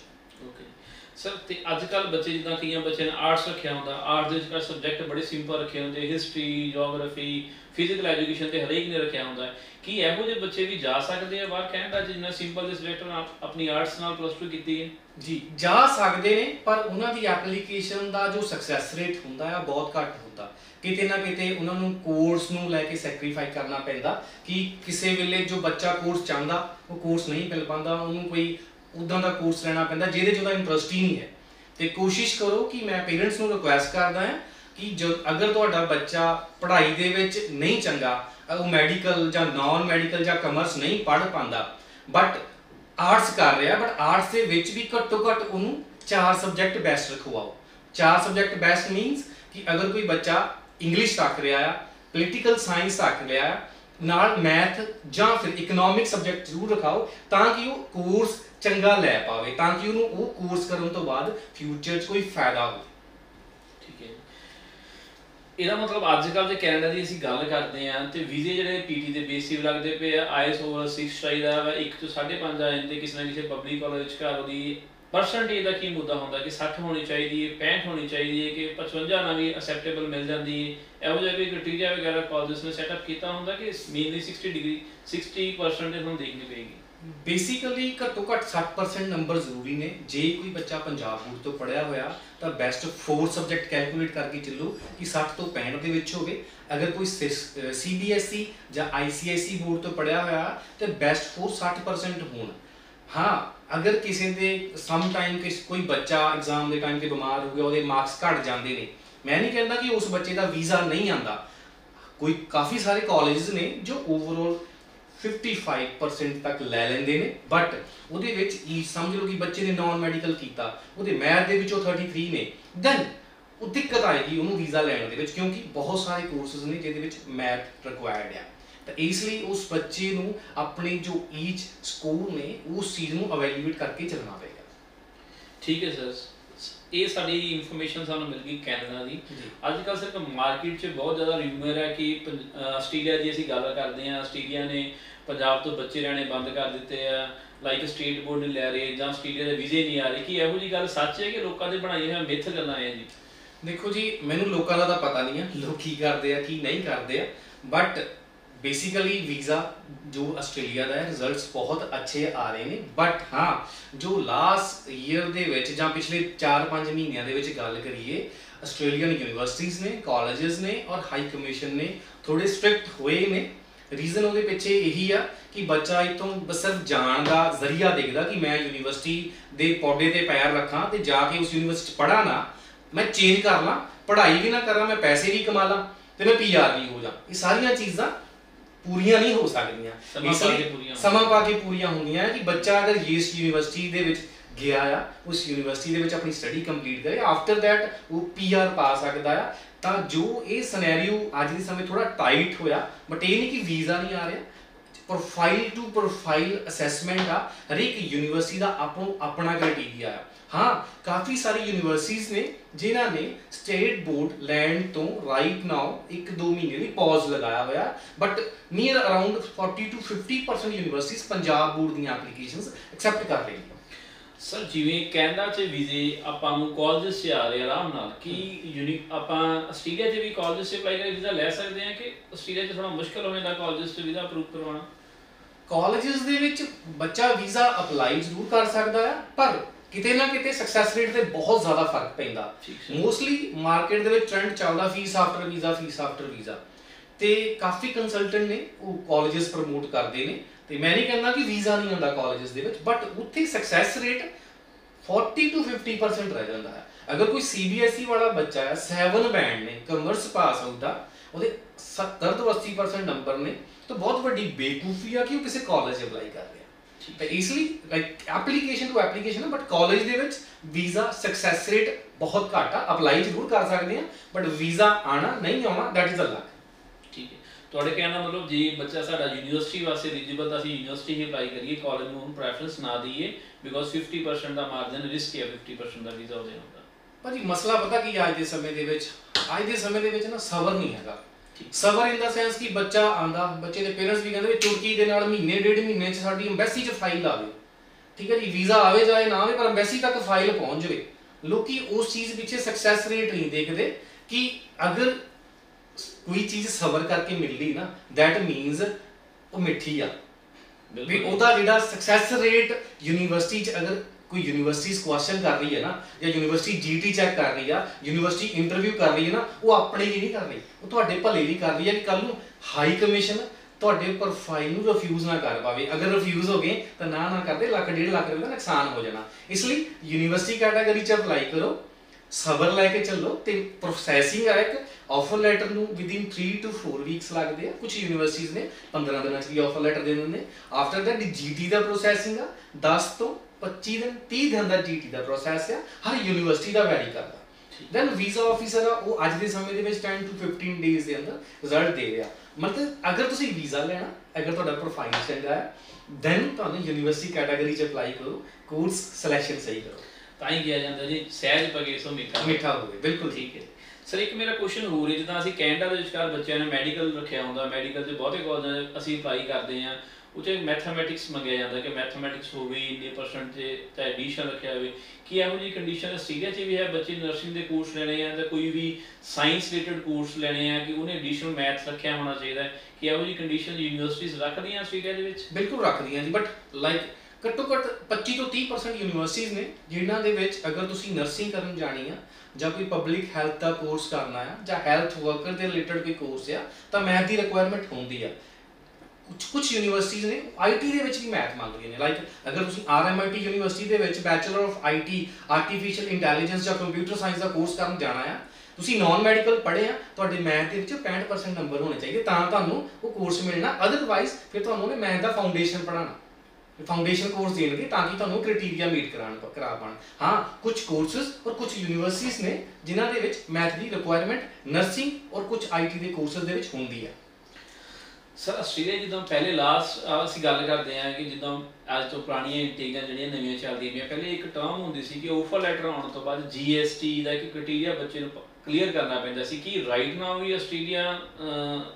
ਸਰ, ਤੇ ਅੱਜ ਕੱਲ ਬੱਚੇ ਜਿੱਦਾਂ ਕਈਆਂ ਬੱਚਿਆਂ ਨੇ ਆਰਟਸ ਰੱਖਿਆ ਹੁੰਦਾ ਆਰਟਸ ਦੇ ਵਿੱਚ ਸਬਜੈਕਟ ਬੜੇ ਸਿੰਪਲ ਰੱਖੇ ਹੁੰਦੇ ਹਿਸਟਰੀ ਜੀਓਗ੍ਰਾਫੀ ਫਿਜ਼ੀਕਲ ਐਜੂਕੇਸ਼ਨ ਤੇ ਹਰੇਕ ਨੇ ਰੱਖਿਆ ਹੁੰਦਾ। ਕੀ ਇਹੋ ਜਿਹੇ ਬੱਚੇ ਵੀ ਜਾ ਸਕਦੇ ਆ ਬਾਹਰ ਕੈਨੇਡਾ, ਜਿੰਨਾ ਸਿੰਪਲ ਦੇ ਸਬਜੈਕਟ ਨਾਲ ਆਪਣੀ ਆਰਟਸ ਨਾਲ ਪਲੱਸ 2 ਕੀਤੀ ਹੈ? ਜੀ, ਜਾ ਸਕਦੇ ਨੇ, ਪਰ ਉਹਨਾਂ ਦੀ ਐਪਲੀਕੇਸ਼ਨ ਦਾ ਜੋ ਸਕਸੈਸ ਰੇਟ ਹੁੰਦਾ ਹੈ ਬਹੁਤ ਘੱਟ ਹੁੰਦਾ। ਕਿਤੇ ਨਾ ਕਿਤੇ ਉਹਨਾਂ ਨੂੰ ਕੋਰਸ ਨੂੰ ਲੈ ਕੇ ਸੈਕਰੀਫਾਈ ਕਰਨਾ ਪੈਂਦਾ ਕਿ ਕਿਸੇ ਵੇਲੇ ਜੋ ਬੱਚਾ ਕੋਰਸ ਚਾਹੁੰਦਾ, ਉਹ ਕੋਰਸ ਨਹੀਂ ਮਿਲ ਪਾਉਂਦਾ, ਉਹਨੂੰ ਕੋਈ ਉਦਾਂ ਦਾ ਕੋਰਸ ਲੈਣਾ ਪੈਂਦਾ, ਜਿਹਦੇ 'ਚ ਉਹਦਾ ਇੰਟਰਸਟ ਹੀ ਨਹੀਂ ਹੈ। ਤੇ ਕੋਸ਼ਿਸ਼ ਕਰੋ ਕਿ ਮੈਂ ਪੇਰੈਂਟਸ ਨੂੰ ਰਿਕੁਐਸਟ ਕਰਦਾ ਹਾਂ ਕਿ ਜੋ ਅਗਰ ਤੁਹਾਡਾ ਬੱਚਾ ਪੜ੍ਹਾਈ ਦੇ ਵਿੱਚ ਨਹੀਂ ਚੰਗਾ ਉਹ ਮੈਡੀਕਲ ਜਾਂ ਨਾਨ ਮੈਡੀਕਲ ਜਾਂ ਕਮਰਸ ਨਹੀਂ ਪੜ੍ਹ ਪਾਉਂਦਾ ਬਟ ਆਰਟਸ ਕਰ ਰਿਹਾ ਬਟ ਆਰਟਸ ਦੇ ਵਿੱਚ ਵੀ ਘੱਟੋ ਘੱਟ ਉਹਨੂੰ ਚਾਰ ਸਬਜੈਕਟ ਬੈਸਟ ਰਖਵਾਓ। ਚਾਰ ਸਬਜੈਕਟ ਬੈਸਟ ਮੀਨਸ ਕਿ ਅਗਰ ਕੋਈ ਬੱਚਾ ਇੰਗਲਿਸ਼ ਰੱਖ ਰਿਹਾ ਆ ਪੋਲੀਟੀਕਲ ਸਾਇੰਸ ਰੱਖ ਰਿਹਾ ਆ, ਨਾਲ ਮੈਥ ਜਾਂ ਫਿਰ ਇਕਨੋਮਿਕ ਸਬਜੈਕਟ ਜ਼ਰੂਰ ਰਖਾਓ, ਤਾਂ ਕਿ ਉਹ ਕੋਰਸ ਚੰਗਾ ਲੈ ਪਾਵੇ ਤਾਂ ਕਿ ਉਹਨੂੰ ਉਹ ਕੋਰਸ ਕਰਨ ਤੋਂ ਬਾਅਦ ਫਿਊਚਰ 'ਚ ਕੋਈ ਫਾਇਦਾ ਹੋਵੇ। ਠੀਕ ਹੈ ਇਹਦਾ ਮਤਲਬ ਅੱਜ ਕੱਲ ਜੇ ਕੈਨੇਡਾ ਦੀ ਅਸੀਂ ਗੱਲ ਕਰਦੇ ਆਂ ਤੇ ਵੀਜ਼ੇ ਜਿਹੜੇ ਪੀਟੀ ਦੇ ਬੇਸਿਕ ਲੱਗਦੇ ਪਏ ਆ ਆਈਐਸ ਓਵਰ 6 ਚਾਹੀਦਾ ਵਾ 1 ਤੋਂ 5.5 ਆ ਜਾਂਦੇ, ਕਿਸੇ ਨਾ ਕਿਸੇ ਪਬਲਿਕ ਕਾਲਜ ਵਿੱਚ ਘਰ ਉਹਦੀ ਪਰਸੈਂਟੇਜ ਦਾ ਕੀ ਮੁੱਦਾ ਹੁੰਦਾ ਕਿ 60 ਹੋਣੀ ਚਾਹੀਦੀ ਹੈ 65 ਹੋਣੀ ਚਾਹੀਦੀ ਹੈ ਕਿ 55 ਨਾਲ ਵੀ ਅਸੈਪਟੇਬਲ ਮਿਲ ਜਾਂਦੀ ਹੈ। ਇਹੋ ਜਿਹਾ ਕੋਈ ਕ੍ਰਾਈਟੇਰੀਆ ਵਗੈਰਾ ਕਾਲਜਸ ਨੇ ਸੈਟਅਪ ਕੀਤਾ ਹੁੰਦਾ ਕਿ ਮੇਨਲੀ 60 ਡਿਗਰੀ 60% ਨੂੰ ਦੇਖਣੀ ਪਏਗੀ। ਬੇਸਿਕਲੀ ਘੱਟੋ ਘੱਟ 60% ਨੰਬਰ ਜ਼ਰੂਰੀ ਨੇ। ਜੇ ਕੋਈ ਬੱਚਾ ਪੰਜਾਬ ਬੋਰਡ ਤੋਂ ਪੜਿਆ ਹੋਇਆ, ਤਾਂ ਬੈਸਟ 4 ਸਬਜੈਕਟ ਕੈਲਕੂਲੇਟ ਕਰਕੇ ਚੱਲੋ ਕਿ 60 ਤੋਂ 65 ਦੇ ਵਿੱਚ ਹੋਵੇ। ਅਗਰ ਕੋਈ ਸੀਬੀਐਸਈ ਜਾਂ ਆਈਸੀਆਈਸੀ ਬੋਰਡ ਤੋਂ ਪੜਿਆ ਹੋਇਆ, ਤੇ ਬੈਸਟ 4 60% ਹੋਣ। ਹਾਂ, ਅਗਰ ਕਿਸੇ ਦੇ ਸਮ ਟਾਈਮ ਕਿਸ, ਕੋਈ ਬੱਚਾ ਐਗਜ਼ਾਮ ਦੇ ਟਾਈਮ ਤੇ ਬਿਮਾਰ ਹੋ ਗਿਆ, ਉਹਦੇ ਮਾਰਕਸ ਘਟ ਜਾਂਦੇ ਨੇ। ਮੈਂ ਨਹੀਂ ਕਹਿੰਦਾ ਕਿ ਉਸ ਬੱਚੇ ਦਾ ਵੀਜ਼ਾ ਨਹੀਂ ਆਂਦਾ। ਕੋਈ ਕਾਫੀ ਸਾਰੇ ਕਾਲਜਸ ਨੇ ਜੋ ਓਵਰਆਲ 55% ਤੱਕ ਲੈ ਲੈਂਦੇ ਨੇ ਬਟ ਉਹਦੇ ਵਿੱਚ ਇਹ ਸਮਝ ਲਓ ਕਿ ਬੱਚੇ ਨੇ ਨਾਨ ਮੈਡੀਕਲ ਕੀਤਾ ਉਹਦੇ ਮੈਥ ਦੇ ਵਿੱਚੋਂ 33 ਨੇ ਦੈਨ ਉਹ ਦਿੱਕਤ ਆਏਗੀ ਉਹਨੂੰ ਵੀਜ਼ਾ ਲੈਣ ਦੇ ਵਿੱਚ ਕਿਉਂਕਿ ਬਹੁਤ ਸਾਰੇ ਕੋਰਸਸ ਨੇ ਜਿਹਦੇ ਵਿੱਚ ਮੈਥ ਰਿਕੁਆਇਰਡ ਆ। ਤਾਂ ਇਸ ਲਈ ਉਸ ਬੱਚੇ ਨੂੰ ਆਪਣੇ ਜੋ ਈਚ ਸਕੂਲ ਨੇ ਉਸ ਚੀਜ਼ ਨੂੰ ਅਵੈਲੂਏਟ ਕਰਕੇ ਚੱਲਣਾ ਪਏਗਾ। ਠੀਕ ਹੈ ਸਰ ਇਹ ਸਾਡੀ ਇਨਫੋਰਮੇਸ਼ਨ ਸਾਨੂੰ ਮਿਲ ਗਈ ਕੈਨੇਡਾ ਦੀ। ਅੱਜ ਕੱਲ੍ਹ ਸਰ ਮਾਰਕੀਟ 'ਚ ਬਹੁਤ ਜ਼ਿਆਦਾ ਰਿਊਮਰ ਹੈ ਕਿ ਆਸਟ੍ਰੇਲੀਆ ਦੀ ਅਸੀਂ ਗੱਲ ਕਰਦੇ ਹਾਂ ਆਸਟ੍ਰੇਲੀਆ ਨੇ ਪੰਜਾਬ ਤੋਂ ਬੱਚੇ ਰਹਿਣੇ ਬੰਦ ਕਰ ਦਿੱਤੇ ਆ ਲਾਈਕ ਸਟੇਟ ਬੋਰਡ ਨਹੀਂ ਲੈ ਰਹੇ ਜਾਂ ਆਸਟ੍ਰੇਲੀਆ ਦੇ ਵੀਜ਼ੇ ਨਹੀਂ ਆ ਰਹੇ, ਕਿ ਇਹੋ ਜੀ ਗੱਲ ਸੱਚ ਹੈ ਕਿ ਲੋਕਾਂ ਦੇ ਬਣਾਈ ਹੋਈਆਂ ਮਿੱਥ ਗੱਲਾਂ ਹੈ ਜੀ? ਦੇਖੋ ਜੀ, ਮੈਨੂੰ ਲੋਕਾਂ ਦਾ ਤਾਂ ਪਤਾ ਨਹੀਂ ਆ, ਲੋਕ ਕੀ ਕਰਦੇ ਆ, ਕੀ ਨਹੀਂ ਕਰਦੇ ਆ ਬਟ ਬੇਸਿਕਲੀ ਵੀਜ਼ਾ ਜੋ ਆਸਟ੍ਰੇਲੀਆ ਦਾ ਹੈ ਰਿਜ਼ਲਟਸ ਬਹੁਤ ਅੱਛੇ ਆ ਰਹੇ ਨੇ ਬਟ ਹਾਂ, ਜੋ ਲਾਸਟ ਈਅਰ ਦੇ ਵਿੱਚ ਜਾਂ ਪਿਛਲੇ 4-5 ਮਹੀਨਿਆਂ ਦੇ ਵਿੱਚ ਗੱਲ ਕਰੀਏ, ਆਸਟ੍ਰੇਲੀਅਨ ਯੂਨੀਵਰਸਿਟੀਜ਼ ਨੇ ਕਾਲਜਸ ਨੇ ਔਰ ਹਾਈ ਕਮਿਸ਼ਨ ਨੇ ਥੋੜੇ ਸਟ੍ਰਿਕਟ ਹੋਏ ਨੇ ਰੀਜ਼ਨ ਉਹਦੇ ਪਿੱਛੇ ਇਹੀ ਆ ਕਿ ਬੱਚਾ ਇਤੋਂ ਬਸ ਸਿਰਫ ਜਾਣ ਦਾ ਜ਼ਰੀਆ ਦੇਖਦਾ ਕਿ ਮੈਂ ਯੂਨੀਵਰਸਿਟੀ ਦੇ ਪੌਡੇ ਤੇ ਪੈਰ ਰੱਖਾਂ ਤੇ ਜਾ ਕੇ ਉਸ ਯੂਨੀਵਰਸਿਟੀ 'ਚ ਪੜ੍ਹਾਂ ਨਾ ਮੈਂ ਚੇਂਜ ਕਰ ਲਾਂ ਪੜ੍ਹਾਈ ਵੀ ਨਾ ਕਰਾਂ ਮੈਂ ਪੈਸੇ ਵੀ ਕਮਾ ਲਾਂ ਤੇ ਮੈਂ ਪੀਆਰ ਵੀ ਹੋ ਜਾ। ਇਹ ਸਾਰੀਆਂ ਚੀਜ਼ਾਂ ਪੂਰੀਆਂ ਨਹੀਂ ਹੋ ਸਕਦੀਆਂ। ਸਮਾਂ ਪਾ ਕੇ ਪੂਰੀਆਂ ਸਮਾਂ ਪਾ ਕੇ ਪੂਰੀਆਂ ਹੁੰਦੀਆਂ ਕਿ ਬੱਚਾ ਅਗਰ ਇਸ ਯੂਨੀਵਰਸਿਟੀ ਦੇ ਵਿੱਚ ਗਿਆ ਆ ਉਸ ਯੂਨੀਵਰਸਿਟੀ ਦੇ ਵਿੱਚ ਆਪਣੀ ਸਟੱਡੀ ਕੰਪਲੀਟ ਕਰੇ। ਆਫਟਰ ਥੈਟ ਉਹ ਪੀਆਰ ਪਾ ਸਕਦਾ ਆ। ਤਾਂ ਜੋ ਇਹ ਸਿਨੈਰੀਓ ਅੱਜ ਦੇ ਸਮੇਂ ਥੋੜਾ ਟਾਈਟ ਹੋਇਆ ਬਟ ਇਹ ਨਹੀਂ ਕਿ ਵੀਜ਼ਾ ਨਹੀਂ ਆ ਰਿਹਾ। ਪ੍ਰੋਫਾਈਲ ਟੂ ਪ੍ਰੋਫਾਈਲ ਅਸੈਸਮੈਂਟ ਆ, ਹਰੇਕ ਯੂਨੀਵਰਸਿਟੀ ਦਾ ਆਪੋ ਆਪਣਾ ਕ੍ਰਾਈਟੇਰੀਆ ਆ। ਹਾਂ, ਕਾਫੀ ਸਾਰੀ ਯੂਨੀਵਰਸਿਟੀਜ਼ ਨੇ, ਜਿਨ੍ਹਾਂ ਨੇ ਸਟੇਟ ਬੋਰਡ ਲੈਂਡ ਤੋਂ ਰਾਈਟ ਨਾਓ 1-2 ਮਹੀਨੇ ਦੀ ਪੌਜ਼ ਲਗਾਇਆ ਹੋਇਆ। But near around 40 to 50% universities Punjab board ਦੀਆਂ ਐਪਲੀਕੇਸ਼ਨਸ ਐਕਸੈਪਟ ਕਰ ਰਹੀਆਂ ਸਰ ਜਿਵੇਂ ਕੈਨੇਡਾ 'ਚ ਵੀਜ਼ੇ ਆਪਾਂ ਨੂੰ ਕਾਲਜਸ 'ਚ ਆ ਰਹੇ ਆਰਾਮ ਨਾਲ ਕੀ ਯੂਨੀ ਆਪਾਂ ਆਸਟ੍ਰੇਲੀਆ 'ਚ ਵੀ ਕਾਲਜਸ 'ਚ ਅਪਲਾਈ ਕਰਕੇ ਵੀਜ਼ਾ ਲੈ ਸਕਦੇ ਹਾਂ ਕਿ ਆਸਟ੍ਰੇਲੀਆ 'ਚ ਥੋੜਾ ਮੁਸ਼ਕਲ ਹੋ ਜਾਂਦਾ ਕਾਲਜਸ 'ਚ ਵੀਜ਼ਾ ਅਪਰੂਵ ਕਰਵਾਉਣਾ? ਕਾਲਜਸ ਦੇ ਵਿੱਚ ਬੱਚਾ ਵੀਜ਼ਾ ਅਪਲਾਈ ਜ਼ਰੂਰ ਕਰ ਸਕਦਾ ਹੈ ਪਰ ਕਿਤੇ ਨਾ ਕਿਤੇ ਸਕਸੈਸ ਰੇਟ ਤੇ ਬਹੁਤ ਜ਼ਿਆਦਾ ਫ਼ਰਕ ਪੈਂਦਾ। ਮੋਸਟਲੀ ਮਾਰਕੀਟ ਦੇ ਵਿੱਚ ਟ੍ਰੈਂਡ ਚੱਲਦਾ fee after visa fee after visa. ਤੇ ਕਾਫੀ ਕੰਸਲਟੈਂਟ ਨੇ ਉਹ ਕਾਲਜਸ ਪ੍ਰਮੋਟ ਕਰਦੇ ਨੇ। ਤੇ ਮੈਂ ਨਹੀਂ ਕਹਿੰਦਾ ਕਿ ਵੀਜ਼ਾ ਨਹੀਂ ਆਉਂਦਾ ਕਾਲਜਸ ਦੇ ਵਿੱਚ ਬਟ ਉੱਥੇ ਸਕਸੈਸ ਰੇਟ 40 ਤੋਂ 50% ਰਹਿ ਜਾਂਦਾ ਹੈ। ਅਗਰ ਕੋਈ ਸੀਬੀਐਸਈ ਵਾਲਾ ਬੱਚਾ ਹੈ 7 ਬੈਂਡ ਨੇ ਕਮਰਸ ਪਾਸ ਆ ਉਹਦੇ 70 ਤੋਂ 80% ਨੰਬਰ ਨੇ ਤਾਂ ਬਹੁਤ ਵੱਡੀ ਬੇਕੂਫੀ ਆ ਕਿ ਉਹ ਕਿਸੇ ਕਾਲਜ ਅਪਲਾਈ ਕਰ ਰਿਹਾ। ਤਾਂ ਇਸ ਲਈ like application to application but college ਦੇ ਵਿੱਚ ਵੀਜ਼ਾ ਸਕਸੈਸ ਰੇਟ ਬਹੁਤ ਘੱਟ ਆ। ਅਪਲਾਈ ਜ਼ਰੂਰ ਕਰ ਸਕਦੇ ਆ ਬਟ ਵੀਜ਼ਾ ਆਣਾ ਨਹੀਂ ਆਉਣਾ ਦੈਟ ਇਜ਼ ਅ ਲੱਕ ਤੁਹਾਡੇ ਕਹਿਣ ਦਾ ਮਤਲਬ ਜੇ ਬੱਚਾ ਸਾਡਾ ਯੂਨੀਵਰਸਿਟੀ ਵਾਸਤੇ ਐਲੀਜੀਬਲ ਤਾਂ ਅਸੀਂ ਯੂਨੀਵਰਸਿਟੀ ਹੀ ਅਪਲਾਈ ਕਰੀਏ ਕਾਲਜ ਨੂੰ ਉਹਨੂੰ ਪ੍ਰੈਫਰੈਂਸ ਨਾ ਦਈਏ ਬਿਕੋਜ਼ 50% ਦਾ ਮਾਰਜਨ ਰਿਸਕ ਹੈ 50% ਦਾ ਵੀਜ਼ਾ ਉਹਦੇ ਹੁੰਦਾ ਭਾਜੀ ਮਸਲਾ ਪਤਾ ਕੀ ਅੱਜ ਦੇ ਸਮੇਂ ਦੇ ਵਿੱਚ? ਅੱਜ ਦੇ ਸਮੇਂ ਦੇ ਵਿੱਚ ਨਾ ਸਬਰ ਨਹੀਂ ਹੈਗਾ। ਸਬਰ ਇਨ ਦਾ ਸੈਂਸ ਕਿ ਬੱਚਾ ਆਂਦਾ ਬੱਚੇ ਦੇ ਪੇਰੈਂਟਸ ਵੀ ਕਹਿੰਦੇ ਵੀ ਤੁਰਕੀ ਦੇ ਨਾਲ ਮਹੀਨੇ ਡੇਢ ਮਹੀਨੇ ਚ ਸਾਡੀ ਐਮਬੈਸੀ ਚ ਫਾਈਲ ਆਵੇ ਠੀਕ ਹੈ ਜੀ ਵੀਜ਼ਾ ਆਵੇ ਜਾਏ ਨਾ ਆਵੇ ਪਰ ਐਮਬੈਸੀ ਤੱਕ ਫਾਈਲ ਪਹੁੰਚ ਜਾਵੇ। ਲੋਕੀ ਉਸ ਚੀਜ਼ ਪਿੱਛੇ ਸਕਸੈਸ ਰੇਟ ਨਹੀਂ ਦੇਖਦੇ ਕਿ ਅਗਰ ਕੋਈ ਚੀਜ਼ ਸਬਰ ਕਰਕੇ ਮਿਲਦੀ ਨਾ ਦੈਟ ਮੀਨਸ ਉਹ ਮਿੱਠੀ ਆ। ਵੀ ਉਹਦਾ ਜਿਹੜਾ ਸਕਸੈਸ ਰੇਟ ਯੂਨੀਵਰਸਿਟੀ ਚ ਅਗਰ ਕੋਈ ਯੂਨੀਵਰਸਿਟੀ ਕੁਐਸਚਨ ਕਰ ਰਹੀ ਹੈ ਨਾ ਜਾਂ ਯੂਨੀਵਰਸਿਟੀ ਜੀਟੀ ਚੈੱਕ ਕਰ ਰਹੀ ਆ ਯੂਨੀਵਰਸਿਟੀ ਇੰਟਰਵਿਊ ਕਰ ਰਹੀ ਹੈ ਨਾ ਉਹ ਆਪਣੇ ਲਈ ਨਹੀਂ ਕਰ ਰਹੀ। ਉਹ ਤੁਹਾਡੇ ਭਲੇ ਲਈ ਕਰ ਰਹੀ ਹੈ ਕਿ ਕੱਲ ਨੂੰ ਹਾਈ ਕਮਿਸ਼ਨ ਤੁਹਾਡੇ ਪ੍ਰੋਫਾਈਲ ਨੂੰ ਰਿਫਿਊਜ਼ ਨਾ ਕਰ ਪਾਵੇ। ਅਗਰ ਰਿਫਿਊਜ਼ ਹੋ ਗਏ ਤਾਂ ਨਾ ਨਾ ਕਰਦੇ ਲੱਖ ਡੇਢ ਲੱਖ ਰੁਪਏ ਦਾ ਨੁਕਸਾਨ ਹੋ ਜਾਣਾ। ਇਸ ਲਈ ਯੂਨੀਵਰਸਿਟੀ ਕੈਟਾਗਰੀ ਚ ਅਪਲਾਈ ਕਰੋ ਸਬਰ ਲੈ ਕੇ ਚੱਲੋ ਤੇ ਪ੍ਰੋਸੈਸਿੰਗ ਆ ਇੱਕ ਆਫਰ ਲੈਟਰ ਨੂੰ ਵਿਦਿਨ 3 ਟੂ 4 ਵੀਕਸ ਲੱਗਦੇ ਆ। ਕੁਝ ਯੂਨੀਵਰਸਿਟੀਜ਼ ਨੇ 15 ਦਿਨਾਂ ਚ ਵੀ ਆਫਰ ਲੈਟਰ ਦੇ ਦਿੰਦੇ ਆਫਟਰ ਦੈਟ ਜੀਟੀ ਦਾ ਪ੍ਰੋਸੈਸਿੰਗ ਆ। 10 ਤੋਂ 25 ਦਿਨ 30 ਦਿਨ ਦਾ ਜੀਟੀ ਦਾ ਪ੍ਰੋਸੈਸ ਆ। ਹਰ ਯੂਨੀਵਰਸਿਟੀ ਦਾ ਵੈਰੀ ਕਰਦਾ। ਦੈਨ ਵੀਜ਼ਾ ਆਫੀਸਰ ਆ ਉਹ ਅੱਜ ਦੇ ਸਮੇਂ ਦੇ ਵਿੱਚ 10 ਟੂ 15 ਡੇਜ਼ ਦੇ ਅੰਦਰ ਰਿਜ਼ਲਟ ਦੇ ਰਿਹਾ। ਮਤਲਬ ਅਗਰ ਤੁਸੀਂ ਵੀਜ਼ਾ ਲੈਣਾ ਅਗਰ ਤੁਹਾਡਾ ਪ੍ਰੋਫਾਈਲ ਚੰਗਾ ਹੈ ਦੈਨ ਤੁਹਾਨੂੰ ਯੂਨੀਵਰਸਿਟੀ ਕੈਟਾਗਰੀ ਚ ਅਪਲਾਈ ਕਰੋ। ਕੋਰਸ ਸਿਲੈਕਸ਼ਨ ਸਹੀ ਕਰੋ। ਤਾਂ ਹੀ ਕਿਹਾ ਜਾਂਦਾ ਜੀ ਸਹਿਜ ਪਗੇ ਸੋ ਮਿੱਠਾ ਮਿੱਠਾ ਹੋਵੇ ਬਿਲਕੁਲ। ਠੀਕ ਹੈ। ਸਰ, ਇੱਕ ਮੇਰਾ ਕੁਐਸਚਨ ਹੋਰ ਹੈ, ਜਿੱਦਾਂ ਅਸੀਂ ਕੈਨੇਡਾ ਦੇ ਵਿਚਕਾਰ ਬੱਚਿਆਂ ਨੇ ਮੈਡੀਕਲ ਰੱਖਿਆ ਹੁੰਦਾ ਮੈਡੀਕਲ 'ਚ ਬਹੁਤੇ ਕਾਲਜਾਂ 'ਚ ਅਸੀਂ ਅਪਲਾਈ ਕਰਦੇ ਆ ਉਹ 'ਚ ਮੈਥਮੈਟਿਕਸ ਮੰਗਿਆ ਜਾਂਦਾ ਕਿ ਮੈਥਮੈਟਿਕਸ ਹੋਵੇ ਇੰਨੇ ਪਰਸੈਂਟ 'ਚ ਚਾਹੇ ਐਡੀਸ਼ਨ ਰੱਖਿਆ ਹੋਵੇ, ਕੀ ਇਹੋ ਜਿਹੀ ਕੰਡੀਸ਼ਨ ਆਸਟ੍ਰੇਲੀਆ 'ਚ ਵੀ ਹੈ, ਬੱਚੇ ਨਰਸਿੰਗ ਦੇ ਕੋਰਸ ਲੈਣੇ ਆ ਜਾਂ ਕੋਈ ਵੀ ਸਾਇੰਸ ਰਿਲੇਟਡ ਕੋਰਸ ਲੈਣੇ ਆ, ਕਿ ਉਹਨੇ ਐਡੀਸ਼ਨਲ ਮੈਥ ਰੱਖਿਆ ਹੋਣਾ ਚਾਹੀਦਾ ਕਿ ਇਹੋ ਜਿਹੀ ਕੰਡੀਸ਼ਨ ਯੂਨੀਵਰਸਿਟੀਜ਼ ਰੱਖਦੀਆਂ ਆਸਟ੍ਰੇਲੀਆ ਦੇ ਵਿੱਚ? ਬਿਲਕੁਲ ਰੱਖਦੀਆਂ ਜੀ ਬਟ ਲਾਈਕ ਘੱਟੋ ਘੱਟ 25 ਤੋਂ 30% ਯੂਨੀਵਰਸਿਟੀਜ਼ ਨੇ ਜਿਨ੍ਹਾਂ ਦੇ ਵਿੱਚ ਅਗਰ ਤੁਸੀਂ ਨਰਸਿੰਗ ਕਰਨ ਜਾਣੀ ਆ ਜਾਂ ਕੋਈ ਪਬਲਿਕ ਹੈਲਥ ਦਾ ਕੋਰਸ ਕਰਨਾ ਆ ਜਾਂ ਹੈਲਥ ਵਰਕਰ ਦੇ ਰਿਲੇਟਡ ਕੋਈ ਕੋਰਸ ਆ, ਤਾਂ ਮੈਥ ਦੀ ਰਿਕੁਆਇਰਮੈਂਟ ਹੁੰਦੀ ਆ। ਕੁਝ ਕੁਝ ਯੂਨੀਵਰਸਿਟੀਜ਼ ਨੇ ਆਈਟੀ ਦੇ ਵਿੱਚ ਵੀ ਮੈਥ ਮੰਗਦੀਆਂ ਨੇ। ਲਾਈਕ ਅਗਰ ਤੁਸੀਂ ਆਰਐਮਆਈਟੀ ਯੂਨੀਵਰਸਿਟੀ ਦੇ ਵਿੱਚ bachelor of IT artificial intelligence ਜਾਂ ਕੰਪਿਊਟਰ ਸਾਇੰਸ ਦਾ ਕੋਰਸ ਕਰਨ ਜਾਣਾ ਆ, ਤੁਸੀਂ ਨਾਨ ਮੈਡੀਕਲ ਪੜ੍ਹੇ ਆ, ਤੁਹਾਡੇ ਮੈਥ ਦੇ ਵਿੱਚ 65% ਨੰਬਰ ਹੋਣੇ ਚਾਹੀਦੇ, ਤਾਂ ਤੁਹਾਨੂੰ ਉਹ ਕੋਰਸ ਮਿਲਣਾ। ਅਦਰਵਾਈਜ਼ ਫਿਰ ਤੁਹਾਨੂੰ ਉਹਨੇ ਮੈਥ ਦਾ ਫਾਊਂਡੇਸ਼ਨ ਪੜਾਉਣਾ ਫਾਊਂਡੇਸ਼ਨ ਕੋਰਸ ਦੇਣਗੇ ਤਾਂ ਕਿ ਤੁਹਾਨੂੰ ਕ੍ਰਾਈਟੇਰੀਆ ਮੀਟ ਕਰਾਣ ਕਰਾ ਪਾਣ। ਹਾਂ ਕੁਝ ਕੋਰਸਸ ਔਰ ਕੁਝ ਯੂਨੀਵਰਸਿਟੀਆਂ ਨੇ ਜਿਨ੍ਹਾਂ ਦੇ ਵਿੱਚ ਮੈਥ ਦੀ ਰਿਕੁਆਇਰਮੈਂਟ ਨਰਸਿੰਗ ਔਰ ਕੁਝ ਆਈਟੀ ਦੇ ਕੋਰਸਸ ਦੇ ਵਿੱਚ ਹੁੰਦੀ ਹੈ ਸਰ, ਆਸਟ੍ਰੇਲੀਆ ਜਿੱਦਾਂ ਪਹਿਲੇ ਲਾਸਟ ਅਸੀਂ ਗੱਲ ਕਰਦੇ ਆ ਕਿ ਜਿੱਦਾਂ ਅੱਜ ਤੋਂ ਪੁਰਾਣੀਆਂ ਇੰਟੇਕਾਂ ਜਿਹੜੀਆਂ ਨਵੀਆਂ ਚੱਲਦੀਆਂ ਪਈਆਂ, ਪਹਿਲੇ ਇੱਕ ਟਰਮ ਹੁੰਦੀ ਸੀ ਕਿ ਆਫਰ ਲੈਟਰ ਆਉਣ ਤੋਂ ਬਾਅਦ ਜੀਐਸਟੀ ਦਾ ਇੱਕ ਕ੍ਰਾਈਟੇਰੀਆ ਬੱਚੇ ਨੂੰ ਕਲੀਅਰ ਕਰਨਾ ਪੈਂਦਾ ਸੀ ਕਿ ਰਾਈਟ ਨਾਓ ਵੀ ਆਸਟ੍ਰੇਲੀਆ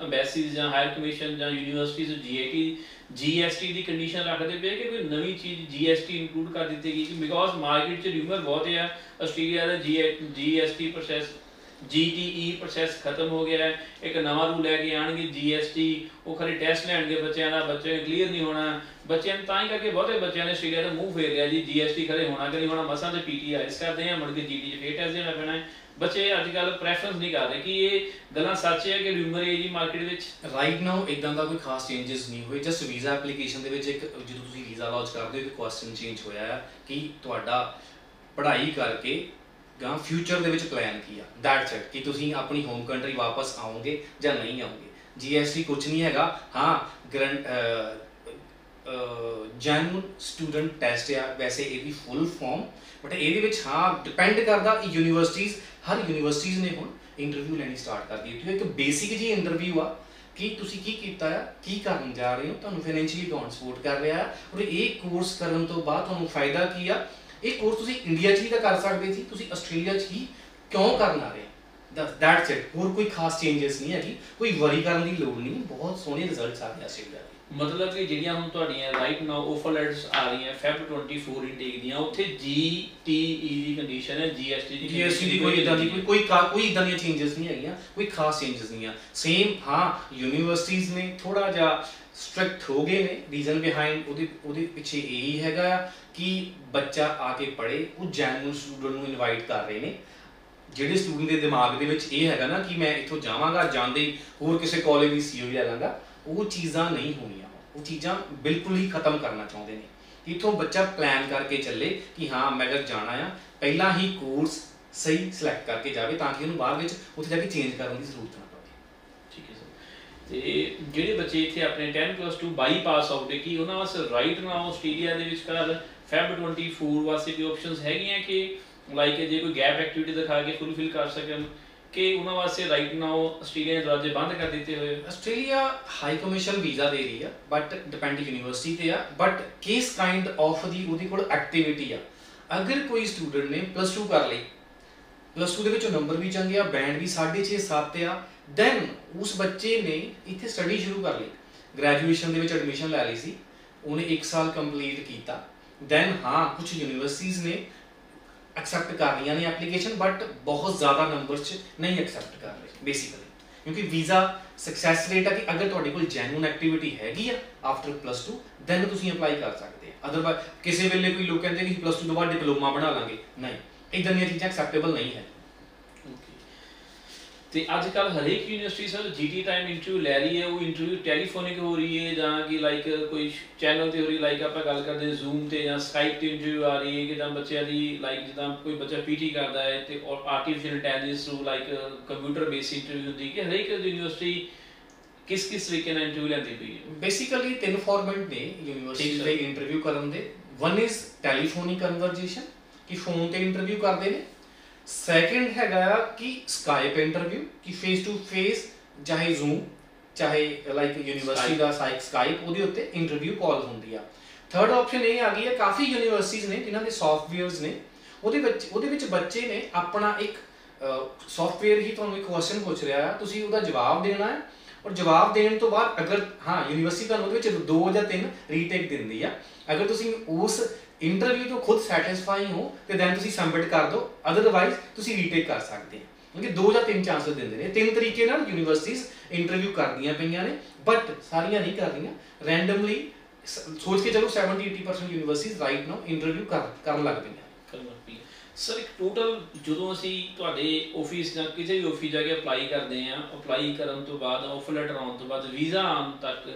ਐਮਬੈਸੀਜ਼ ਜਾਂ ਹਾਇਰ ਕਮਿਸ਼ਨ ਜਾਂ ਯੂਨੀਵਰਸਿਟੀਜ਼ ਜੀਏਟੀ ਜੀਐਸਟੀ ਦੀ ਕੰਡੀਸ਼ਨ ਰੱਖਦੇ ਪਏ ਕਿ ਕੋਈ ਨਵੀਂ ਚੀਜ਼ ਜੀਐਸਟੀ ਇਨਕਲੂਡ ਕਰ ਦਿੱਤੀ ਗਈ ਕਿ ਬਿਕੋਜ਼ ਮਾਰਕੀਟ 'ਚ ਰਿਊਮਰ ਬਹੁਤ ਹੈ ਆਸਟ੍ਰੇਲੀਆ ਦਾ ਜੀਐਸਟੀ ਪ੍ਰੋਸੈਸ ਜੀਟੀਈ ਪ੍ਰੋਸੈਸ ਖਤਮ ਹੋ ਗਿਆ ਹੈ, ਇੱਕ ਨਵਾਂ ਰੂਲ ਲੈ ਕੇ ਆਣਗੇ ਜੀਐਸਟੀ ਉਹ ਖਰੇ ਟੈਸਟ ਲੈਣਗੇ ਬੱਚਿਆਂ ਦਾ, ਬੱਚੇ ਕਲੀਅਰ ਨਹੀਂ ਹੋਣਾ, ਬੱਚਿਆਂ ਨੂੰ ਤਾਂ ਹੀ ਕਰਕੇ ਬਹੁਤੇ ਬੱਚਿਆਂ ਨੇ ਆਸਟ੍ਰੇਲੀਆ ਦਾ ਮੂੰਹ ਫੇਰ ਲਿਆ ਜੀ ਜੀਐਸਟੀ ਖਰੇ ਹੋਣਾ ਕਿ ਨਹੀਂ ਹੋਣਾ, ਮਸਾਂ ਤੇ ਪੀਟੀਆਈਸ ਕਰਦੇ ਆ, ਮੁੜ ਕੇ ਜੀਟੀ 'ਚ ਫੇਰ ਟੈਸਟ ਦੇਣਾ ਪੈਣਾ ਬੱਚੇ ਅੱਜ ਕੱਲ ਪ੍ਰੈਫਰੈਂਸ ਨਹੀਂ ਕਰ ਰਹੇ ਕਿ ਇਹ ਗੱਲਾਂ ਸੱਚ ਹੈ ਕਿ ਰਿਊਮਰ ਹੈ ਜੀ ਮਾਰਕੀਟ ਵਿੱਚ? ਰਾਈਟ ਨਾਓ ਇਦਾਂ ਦਾ ਕੋਈ ਖਾਸ ਚੇਂਜਸ ਨਹੀਂ ਹੋਏ। ਜਸਟ ਵੀਜ਼ਾ ਐਪਲੀਕੇਸ਼ਨ ਦੇ ਵਿੱਚ ਇੱਕ, ਜਦੋਂ ਤੁਸੀਂ ਵੀਜ਼ਾ ਲਾਂਚ ਕਰਦੇ ਹੋ, ਇੱਕ ਕੁਐਸਚਨ ਚੇਂਜ ਹੋਇਆ ਹੈ ਕਿ ਤੁਹਾਡਾ ਪੜ੍ਹਾਈ ਕਰਕੇ ਗਾਂ ਫਿਊਚਰ ਦੇ ਵਿੱਚ ਪਲਾਨ ਕੀ ਆ? ਦੈਟਸ ਇਟ ਕਿ ਤੁਸੀਂ ਆਪਣੀ ਹੋਮ ਕੰਟਰੀ ਵਾਪਸ ਆਓਗੇ ਜਾਂ ਨਹੀਂ ਆਓਗੇ? ਜੀਐਸਟੀ ਕੁਝ ਨਹੀਂ ਹੈਗਾ। ਹਾਂ ਗਰੰਟ ਜੈਨੂਨ ਸਟੂਡੈਂਟ ਟੈਸਟ ਆ। ਵੈਸੇ ਇਹਦੀ ਫੁੱਲ ਫਾਰਮ ਬਟ ਇਹਦੇ ਵਿੱਚ, ਹਾਂ ਡਿਪੈਂਡ ਕਰਦਾ ਯੂਨੀਵਰਸਿਟੀਜ਼ ਹਰ ਯੂਨੀਵਰਸਿਟੀਜ਼ ਨੇ ਹੁਣ ਇੰਟਰਵਿਊ ਲੈਣੀ ਸਟਾਰਟ ਕਰ ਦਿੱਤੀ ਹੈ। ਇੱਕ ਬੇਸਿਕ ਜੀ ਇੰਟਰਵਿਊ ਆ ਕਿ ਤੁਸੀਂ ਕੀ ਕੀਤਾ ਆ, ਕੀ ਕਰਨ ਜਾ ਰਹੇ ਹੋ, ਤੁਹਾਨੂੰ ਫਾਈਨੈਂਸ਼ੀਅਲੀ ਕੌਣ ਸਪੋਰਟ ਕਰ ਰਿਹਾ ਹੈ ਔਰ ਇਹ ਕੋਰਸ ਕਰਨ ਤੋਂ ਬਾਅਦ ਤੁਹਾਨੂੰ ਫਾਇਦਾ ਕੀ ਆ? ਇਹ ਕੋਰਸ ਤੁਸੀਂ ਇੰਡੀਆ 'ਚ ਵੀ ਤਾਂ ਕਰ ਸਕਦੇ ਸੀ, ਤੁਸੀਂ ਆਸਟ੍ਰੇਲੀਆ 'ਚ ਹੀ ਕਿਉਂ ਕਰਨ ਆ ਰਹੇ ਦੈਟਸ ਇਟ ਹੋਰ ਕੋਈ ਖਾਸ ਚੇਂਜਸ ਨਹੀਂ ਹੈਗੀ, ਕੋਈ ਵਰੀ ਕਰਨ ਦੀ ਲੋੜ ਨਹੀਂ, ਬਹੁਤ ਸੋਹਣੇ ਰਿਜ਼ਲਟਸ ਆ ਰਹੇ ਆਸਟ੍ਰੇਲੀਆ ਦੇ। ਮਤਲਬ ਕਿ ਜਿਹੜੀਆਂ ਹੁਣ ਤੁਹਾਡੀਆਂ ਰਾਈਟ ਨਾਓ ਆਫਰ ਲੈਟਰਸ ਆ ਰਹੀਆਂ ਫੈਬ 24 ਇਨਟੇਕ ਦੀਆਂ ਉੱਥੇ ਜੀਟੀਈ ਦੀ ਕੰਡੀਸ਼ਨ ਹੈ ਜੀਐਸਟੀ ਦੀ ਜੀਐਸਟੀ ਦੀ ਕੋਈ ਇਦਾਂ ਦੀ ਕੋਈ ਕੋਈ ਕੋਈ ਇਦਾਂ ਦੀਆਂ ਚੇਂਜਸ ਨਹੀਂ ਹੈਗੀਆਂ ਕੋਈ ਖਾਸ ਚੇਂਜਸ ਨਹੀਂ ਆ। ਸੇਮ ਹਾਂ ਯੂਨੀਵਰਸਿਟੀਜ਼ ਨੇ ਥੋੜਾ ਜਿਹਾ ਸਟ੍ਰਿਕਟ ਹੋ ਗਏ ਨੇ ਰੀਜ਼ਨ ਬਿਹਾਈਂਡ ਉਹਦੇ ਉਹਦੇ ਪਿੱਛੇ ਇਹੀ ਹੈਗਾ ਕਿ ਬੱਚਾ ਆ ਕੇ ਪੜ੍ਹੇ ਉਹ ਜੈਨੂਨ ਸਟੂਡੈਂਟ ਨੂੰ ਇਨਵਾਈਟ ਕਰ ਰਹੇ ਨੇ। ਜਿਹੜੇ ਸਟੂਡੈਂਟ ਦੇ ਦਿਮਾਗ ਦੇ ਵਿੱਚ ਇਹ ਹੈਗਾ ਨਾ ਕਿ ਮੈਂ ਇੱਥੋਂ ਜਾਵਾਂਗਾ ਜਾਂਦੇ ਹੋਰ ਕਿਸੇ ਕਾਲਜ ਦੀ ਸੀਓ ਲੈ ਲਾਂਗਾ ਉਹ ਚੀਜ਼ਾਂ ਨਹੀਂ ਹੋਣੀਆਂ। ਉਹ ਚੀਜ਼ਾਂ ਬਿਲਕੁਲ ਹੀ ਖਤਮ ਕਰਨਾ ਚਾਹੁੰਦੇ ਨੇ। ਇਥੋਂ ਬੱਚਾ ਪਲਾਨ ਕਰਕੇ ਚੱਲੇ ਕਿ ਹਾਂ, ਮੈਂ ਅਗਰ ਜਾਣਾ ਆ, ਪਹਿਲਾਂ ਹੀ ਕੋਰਸ ਸਹੀ ਸਿਲੈਕਟ ਕਰਕੇ ਜਾਵੇ ਤਾਂ ਕਿ ਉਹਨੂੰ ਬਾਅਦ ਵਿੱਚ ਉੱਥੇ ਜਾ ਕੇ ਚੇਂਜ ਕਰਨ ਦੀ ਜ਼ਰੂਰਤ ਨਾ ਪਵੇ। ਠੀਕ ਹੈ ਸਰ। ਤੇ ਜਿਹੜੇ ਬੱਚੇ ਇੱਥੇ ਆਪਣੇ 10 ਪਲੱਸ 2 ਬਾਈ ਪਾਸ ਆਊਟ ਹੈ ਕਿ ਉਹਨਾਂ ਵਾਸਤੇ ਰਾਈਟ ਨਾਓ ਆਸਟ੍ਰੇਲੀਆ ਦੇ ਵਿੱਚ ਕਰ ਫੈਬ 24 ਵਾਸਤੇ ਵੀ ਆਪਸ਼ਨਸ ਹੈਗੀਆਂ ਕਿ ਲਾਈਕ ਜੇ ਕੋਈ ਗੈਪ ਐਕਟੀਵਿਟੀ ਦਿਖਾ ਕੇ ਫੁੱਲਫਿਲ ਕਰ ਸਕਣ? ਕਿ ਉਹਨਾਂ ਵਾਸਤੇ ਰਾਈਟ ਨਾਓ ਆਸਟ੍ਰੇਲੀਆ ਦੇ ਦਰਵਾਜ਼ੇ ਬੰਦ ਕਰ ਦਿੱਤੇ ਹੋਏ ਆਸਟ੍ਰੇਲੀਆ ਹਾਈ ਕਮਿਸ਼ਨ ਵੀਜ਼ਾ ਦੇ ਰਹੀ ਆ ਬਟ ਡਿਪੈਂਡ ਯੂਨੀਵਰਸਿਟੀ ਤੇ ਆ ਬਟ ਕਿਸ ਕਾਈਂਡ ਆਫ ਦੀ ਉਹਦੇ ਕੋਲ ਐਕਟੀਵਿਟੀ ਆ। ਅਗਰ ਕੋਈ ਸਟੂਡੈਂਟ ਨੇ ਪਲੱਸ 2 ਕਰ ਲਈ ਪਲੱਸ 2 ਦੇ ਵਿੱਚੋਂ ਨੰਬਰ ਵੀ ਚੰਗੇ ਆ ਬੈਂਡ ਵੀ 6.5 7 ਆ ਦੈਨ ਉਸ ਬੱਚੇ ਨੇ ਇੱਥੇ ਸਟੱਡੀ ਸ਼ੁਰੂ ਕਰ ਲਈ। ਗ੍ਰੈਜੂਏਸ਼ਨ ਦੇ ਵਿੱਚ ਐਡਮਿਸ਼ਨ ਲੈ ਲਈ ਸੀ, ਉਹਨੇ 1 ਸਾਲ ਕੰਪਲੀਟ ਕੀਤਾ। ਦੈਨ ਹਾਂ ਕੁਝ ਯੂਨੀਵਰਸਿਟੀਆਂ ਨੇ ਐਕਸੈਪਟ ਕਰ ਰਹੀਆਂ ਨੇ ਐਪਲੀਕੇਸ਼ਨ ਬਟ ਬਹੁਤ ਜ਼ਿਆਦਾ ਨੰਬਰ 'ਚ ਨਹੀਂ ਐਕਸੈਪਟ ਕਰ ਰਹੇ ਬੇਸਿਕਲੀ ਕਿਉਂਕਿ ਵੀਜ਼ਾ ਸਕਸੈਸ ਰੇਟ ਆ ਕਿ ਅਗਰ ਤੁਹਾਡੇ ਕੋਲ ਜੈਨੂਨ ਐਕਟੀਵਿਟੀ ਹੈਗੀ ਆ ਆਫਟਰ ਪਲੱਸ 2 ਦੈਨ ਤੁਸੀਂ ਅਪਲਾਈ ਕਰ ਸਕਦੇ ਆ ਅਦਰਵਾਇਜ਼ ਕਿਸੇ ਵੇਲੇ ਕੋਈ ਲੋਕ ਕਹਿੰਦੇ ਕਿ ਪਲੱਸ 2 ਤੋਂ ਬਾਅਦ ਡਿਪਲੋਮਾ ਬਣਾ ਲਾਂਗੇ ਨਹੀਂ ਇਦਾਂ ਦੀਆਂ ਚੀਜ਼ਾਂ ਐਕਸੈਪਟੇਬਲ ਨਹੀਂ ਹੈ ਤੇ ਅੱਜ ਕੱਲ ਹਰੇਕ university sir GT time interview ਲੈ ਰਹੀ ਹੈ ਉਹ ਇੰਟਰਵਿਊ ਟੈਲੀਫੋਨਿਕ ਹੋ ਰਹੀ ਹੈ ਜਾਂ ਕਿ ਲਾਈਕ ਕੋਈ ਚੈਨਲ ਤੇ ਹੋ ਰਹੀ ਲਾਈਕ ਆਪਾਂ ਗੱਲ ਕਰਦੇ ਜ਼ੂਮ ਤੇ ਜਾਂ ਸਕਾਈਪ ਤੇ ਇੰਟਰਵਿਊ ਆ ਰਹੀ ਹੈ ਕਿ ਜਾਂ ਬੱਚਿਆਂ ਦੀ ਲਾਈਕ ਜਿੱਦਾਂ ਕੋਈ ਬੱਚਾ ਪੀਟੀ ਕਰਦਾ ਹੈ ਤੇ artificial intelligence through like computer based interview ਹੁੰਦੀ ਕਿ ਹਰੇਕ ਯੂਨੀਵਰਸਿਟੀ ਕਿਸ ਕਿਸ ਤਰੀਕੇ ਨਾਲ ਇੰਟਰਵਿਊ ਲੈਂਦੀ ਪਈ ਹੈ? ਬੇਸਿਕਲੀ ਤਿੰਨ ਫਾਰਮੈਟ ਨੇ ਯੂਨੀਵਰਸਿਟੀ ਦੇ ਇੰਟਰਵਿਊ ਕਰਨ ਦੇ। ਵਨ ਇਜ਼ ਟੈਲੀਫੋਨਿਕ ਕਨਵਰਜੇਸ਼ਨ ਕਿ ਫੋਨ ਤੇ ਇੰਟਰਵਿਊ ਕਰਦੇ ਨੇ। ਸੈਕੰਡ ਹੈਗਾ ਕਿ ਸਕਾਈਪ ਇੰਟਰਵਿਊ ਕਿ ਫੇਸ ਟੂ ਫੇਸ ਚਾਹੇ ਜ਼ੂਮ ਚਾਹੇ ਲਾਈਕ ਯੂਨੀਵਰਸਿਟੀ ਦਾ ਸਾਈਕ ਸਕਾਈਪ ਉਹਦੇ ਉੱਤੇ ਇੰਟਰਵਿਊ ਕਾਲ ਹੁੰਦੀ ਆ। ਥਰਡ ਆਪਸ਼ਨ ਇਹ ਆ ਗਈ ਹੈ ਕਾਫੀ ਯੂਨੀਵਰਸਿਟੀਆਂ ਨੇ ਜਿਨ੍ਹਾਂ ਦੇ ਸੌਫਟਵੇਅਰਸ ਨੇ ਉਹਦੇ ਵਿੱਚ ਉਹਦੇ ਵਿੱਚ ਬੱਚੇ ਨੇ ਆਪਣਾ ਇੱਕ ਸੌਫਟਵੇਅਰ ਹੀ ਤੁਹਾਨੂੰ ਇੱਕ ਕੁਐਸਚਨ ਪੁੱਛ ਰਿਹਾ ਹੈ ਤੁਸੀਂ ਉਹਦਾ ਜਵਾਬ ਦੇਣਾ ਹੈ ਔਰ ਜਵਾਬ ਦੇਣ ਤੋਂ ਬਾਅਦ ਅਗਰ ਹਾਂ ਯੂਨੀਵਰਸਿਟੀ ਤੁਹਾਨੂੰ ਉਹਦੇ ਵਿੱਚ ਦੋ ਜਾਂ ਤਿੰਨ ਰੀਟੇਕ ਦਿੰਦੀ ਆ। ਅਗਰ ਤੁਸੀਂ ਉਸ ਇੰਟਰਵਿਊ ਤੋਂ ਖੁਦ ਸੈਟੀਸਫਾਈ ਹੋ ਤੇ ਦੈਨ ਤੁਸੀਂ ਸਬਮਿਟ ਕਰ ਦਿਓ ਅਦਰਵਾਈਜ਼ ਤੁਸੀਂ ਰੀਟੇਕ ਕਰ ਸਕਦੇ ਹੋ। ਕਿਉਂਕਿ ਦੋ ਜਾਂ ਤਿੰਨ ਚਾਂਸਸ ਦਿੰਦੇ ਨੇ। ਤਿੰਨ ਤਰੀਕੇ ਨਾਲ ਯੂਨੀਵਰਸਿਟੀਆਂ ਇੰਟਰਵਿਊ ਕਰਦੀਆਂ ਪਈਆਂ ਨੇ ਬਟ ਸਾਰੀਆਂ ਨਹੀਂ ਕਰ ਰੈਂਡਮਲੀ ਸੋਚ ਕੇ ਚਲੋ 70 80% ਯੂਨੀਵਰਸਿਟੀਆਂ ਰਾਈਟ ਨਾਓ ਇੰਟਰਵਿਊ ਕਰ, ਕਰਨ ਲੱਗ ਪਈਆਂ। ਕਰਨ ਲੱਗ ਪਈ ਸਰ, ਇੱਕ ਟੋਟਲ ਜਦੋਂ ਅਸੀਂ ਤੁਹਾਡੇ ਆਫਿਸ ਜਾਂ ਕਿਸੇ ਵੀ ਆਫਿਸ ਜਾ ਕੇ ਅਪਲਾਈ ਕਰਦੇ ਆ ਅਪਲਾਈ ਕਰਨ ਤੋਂ ਬਾਅਦ ਆਫਰ ਲੈਟਰ ਆਉਣ ਤੋਂ ਬਾਅਦ ਵੀਜ਼ਾ ਆਉਣ ਤੱਕ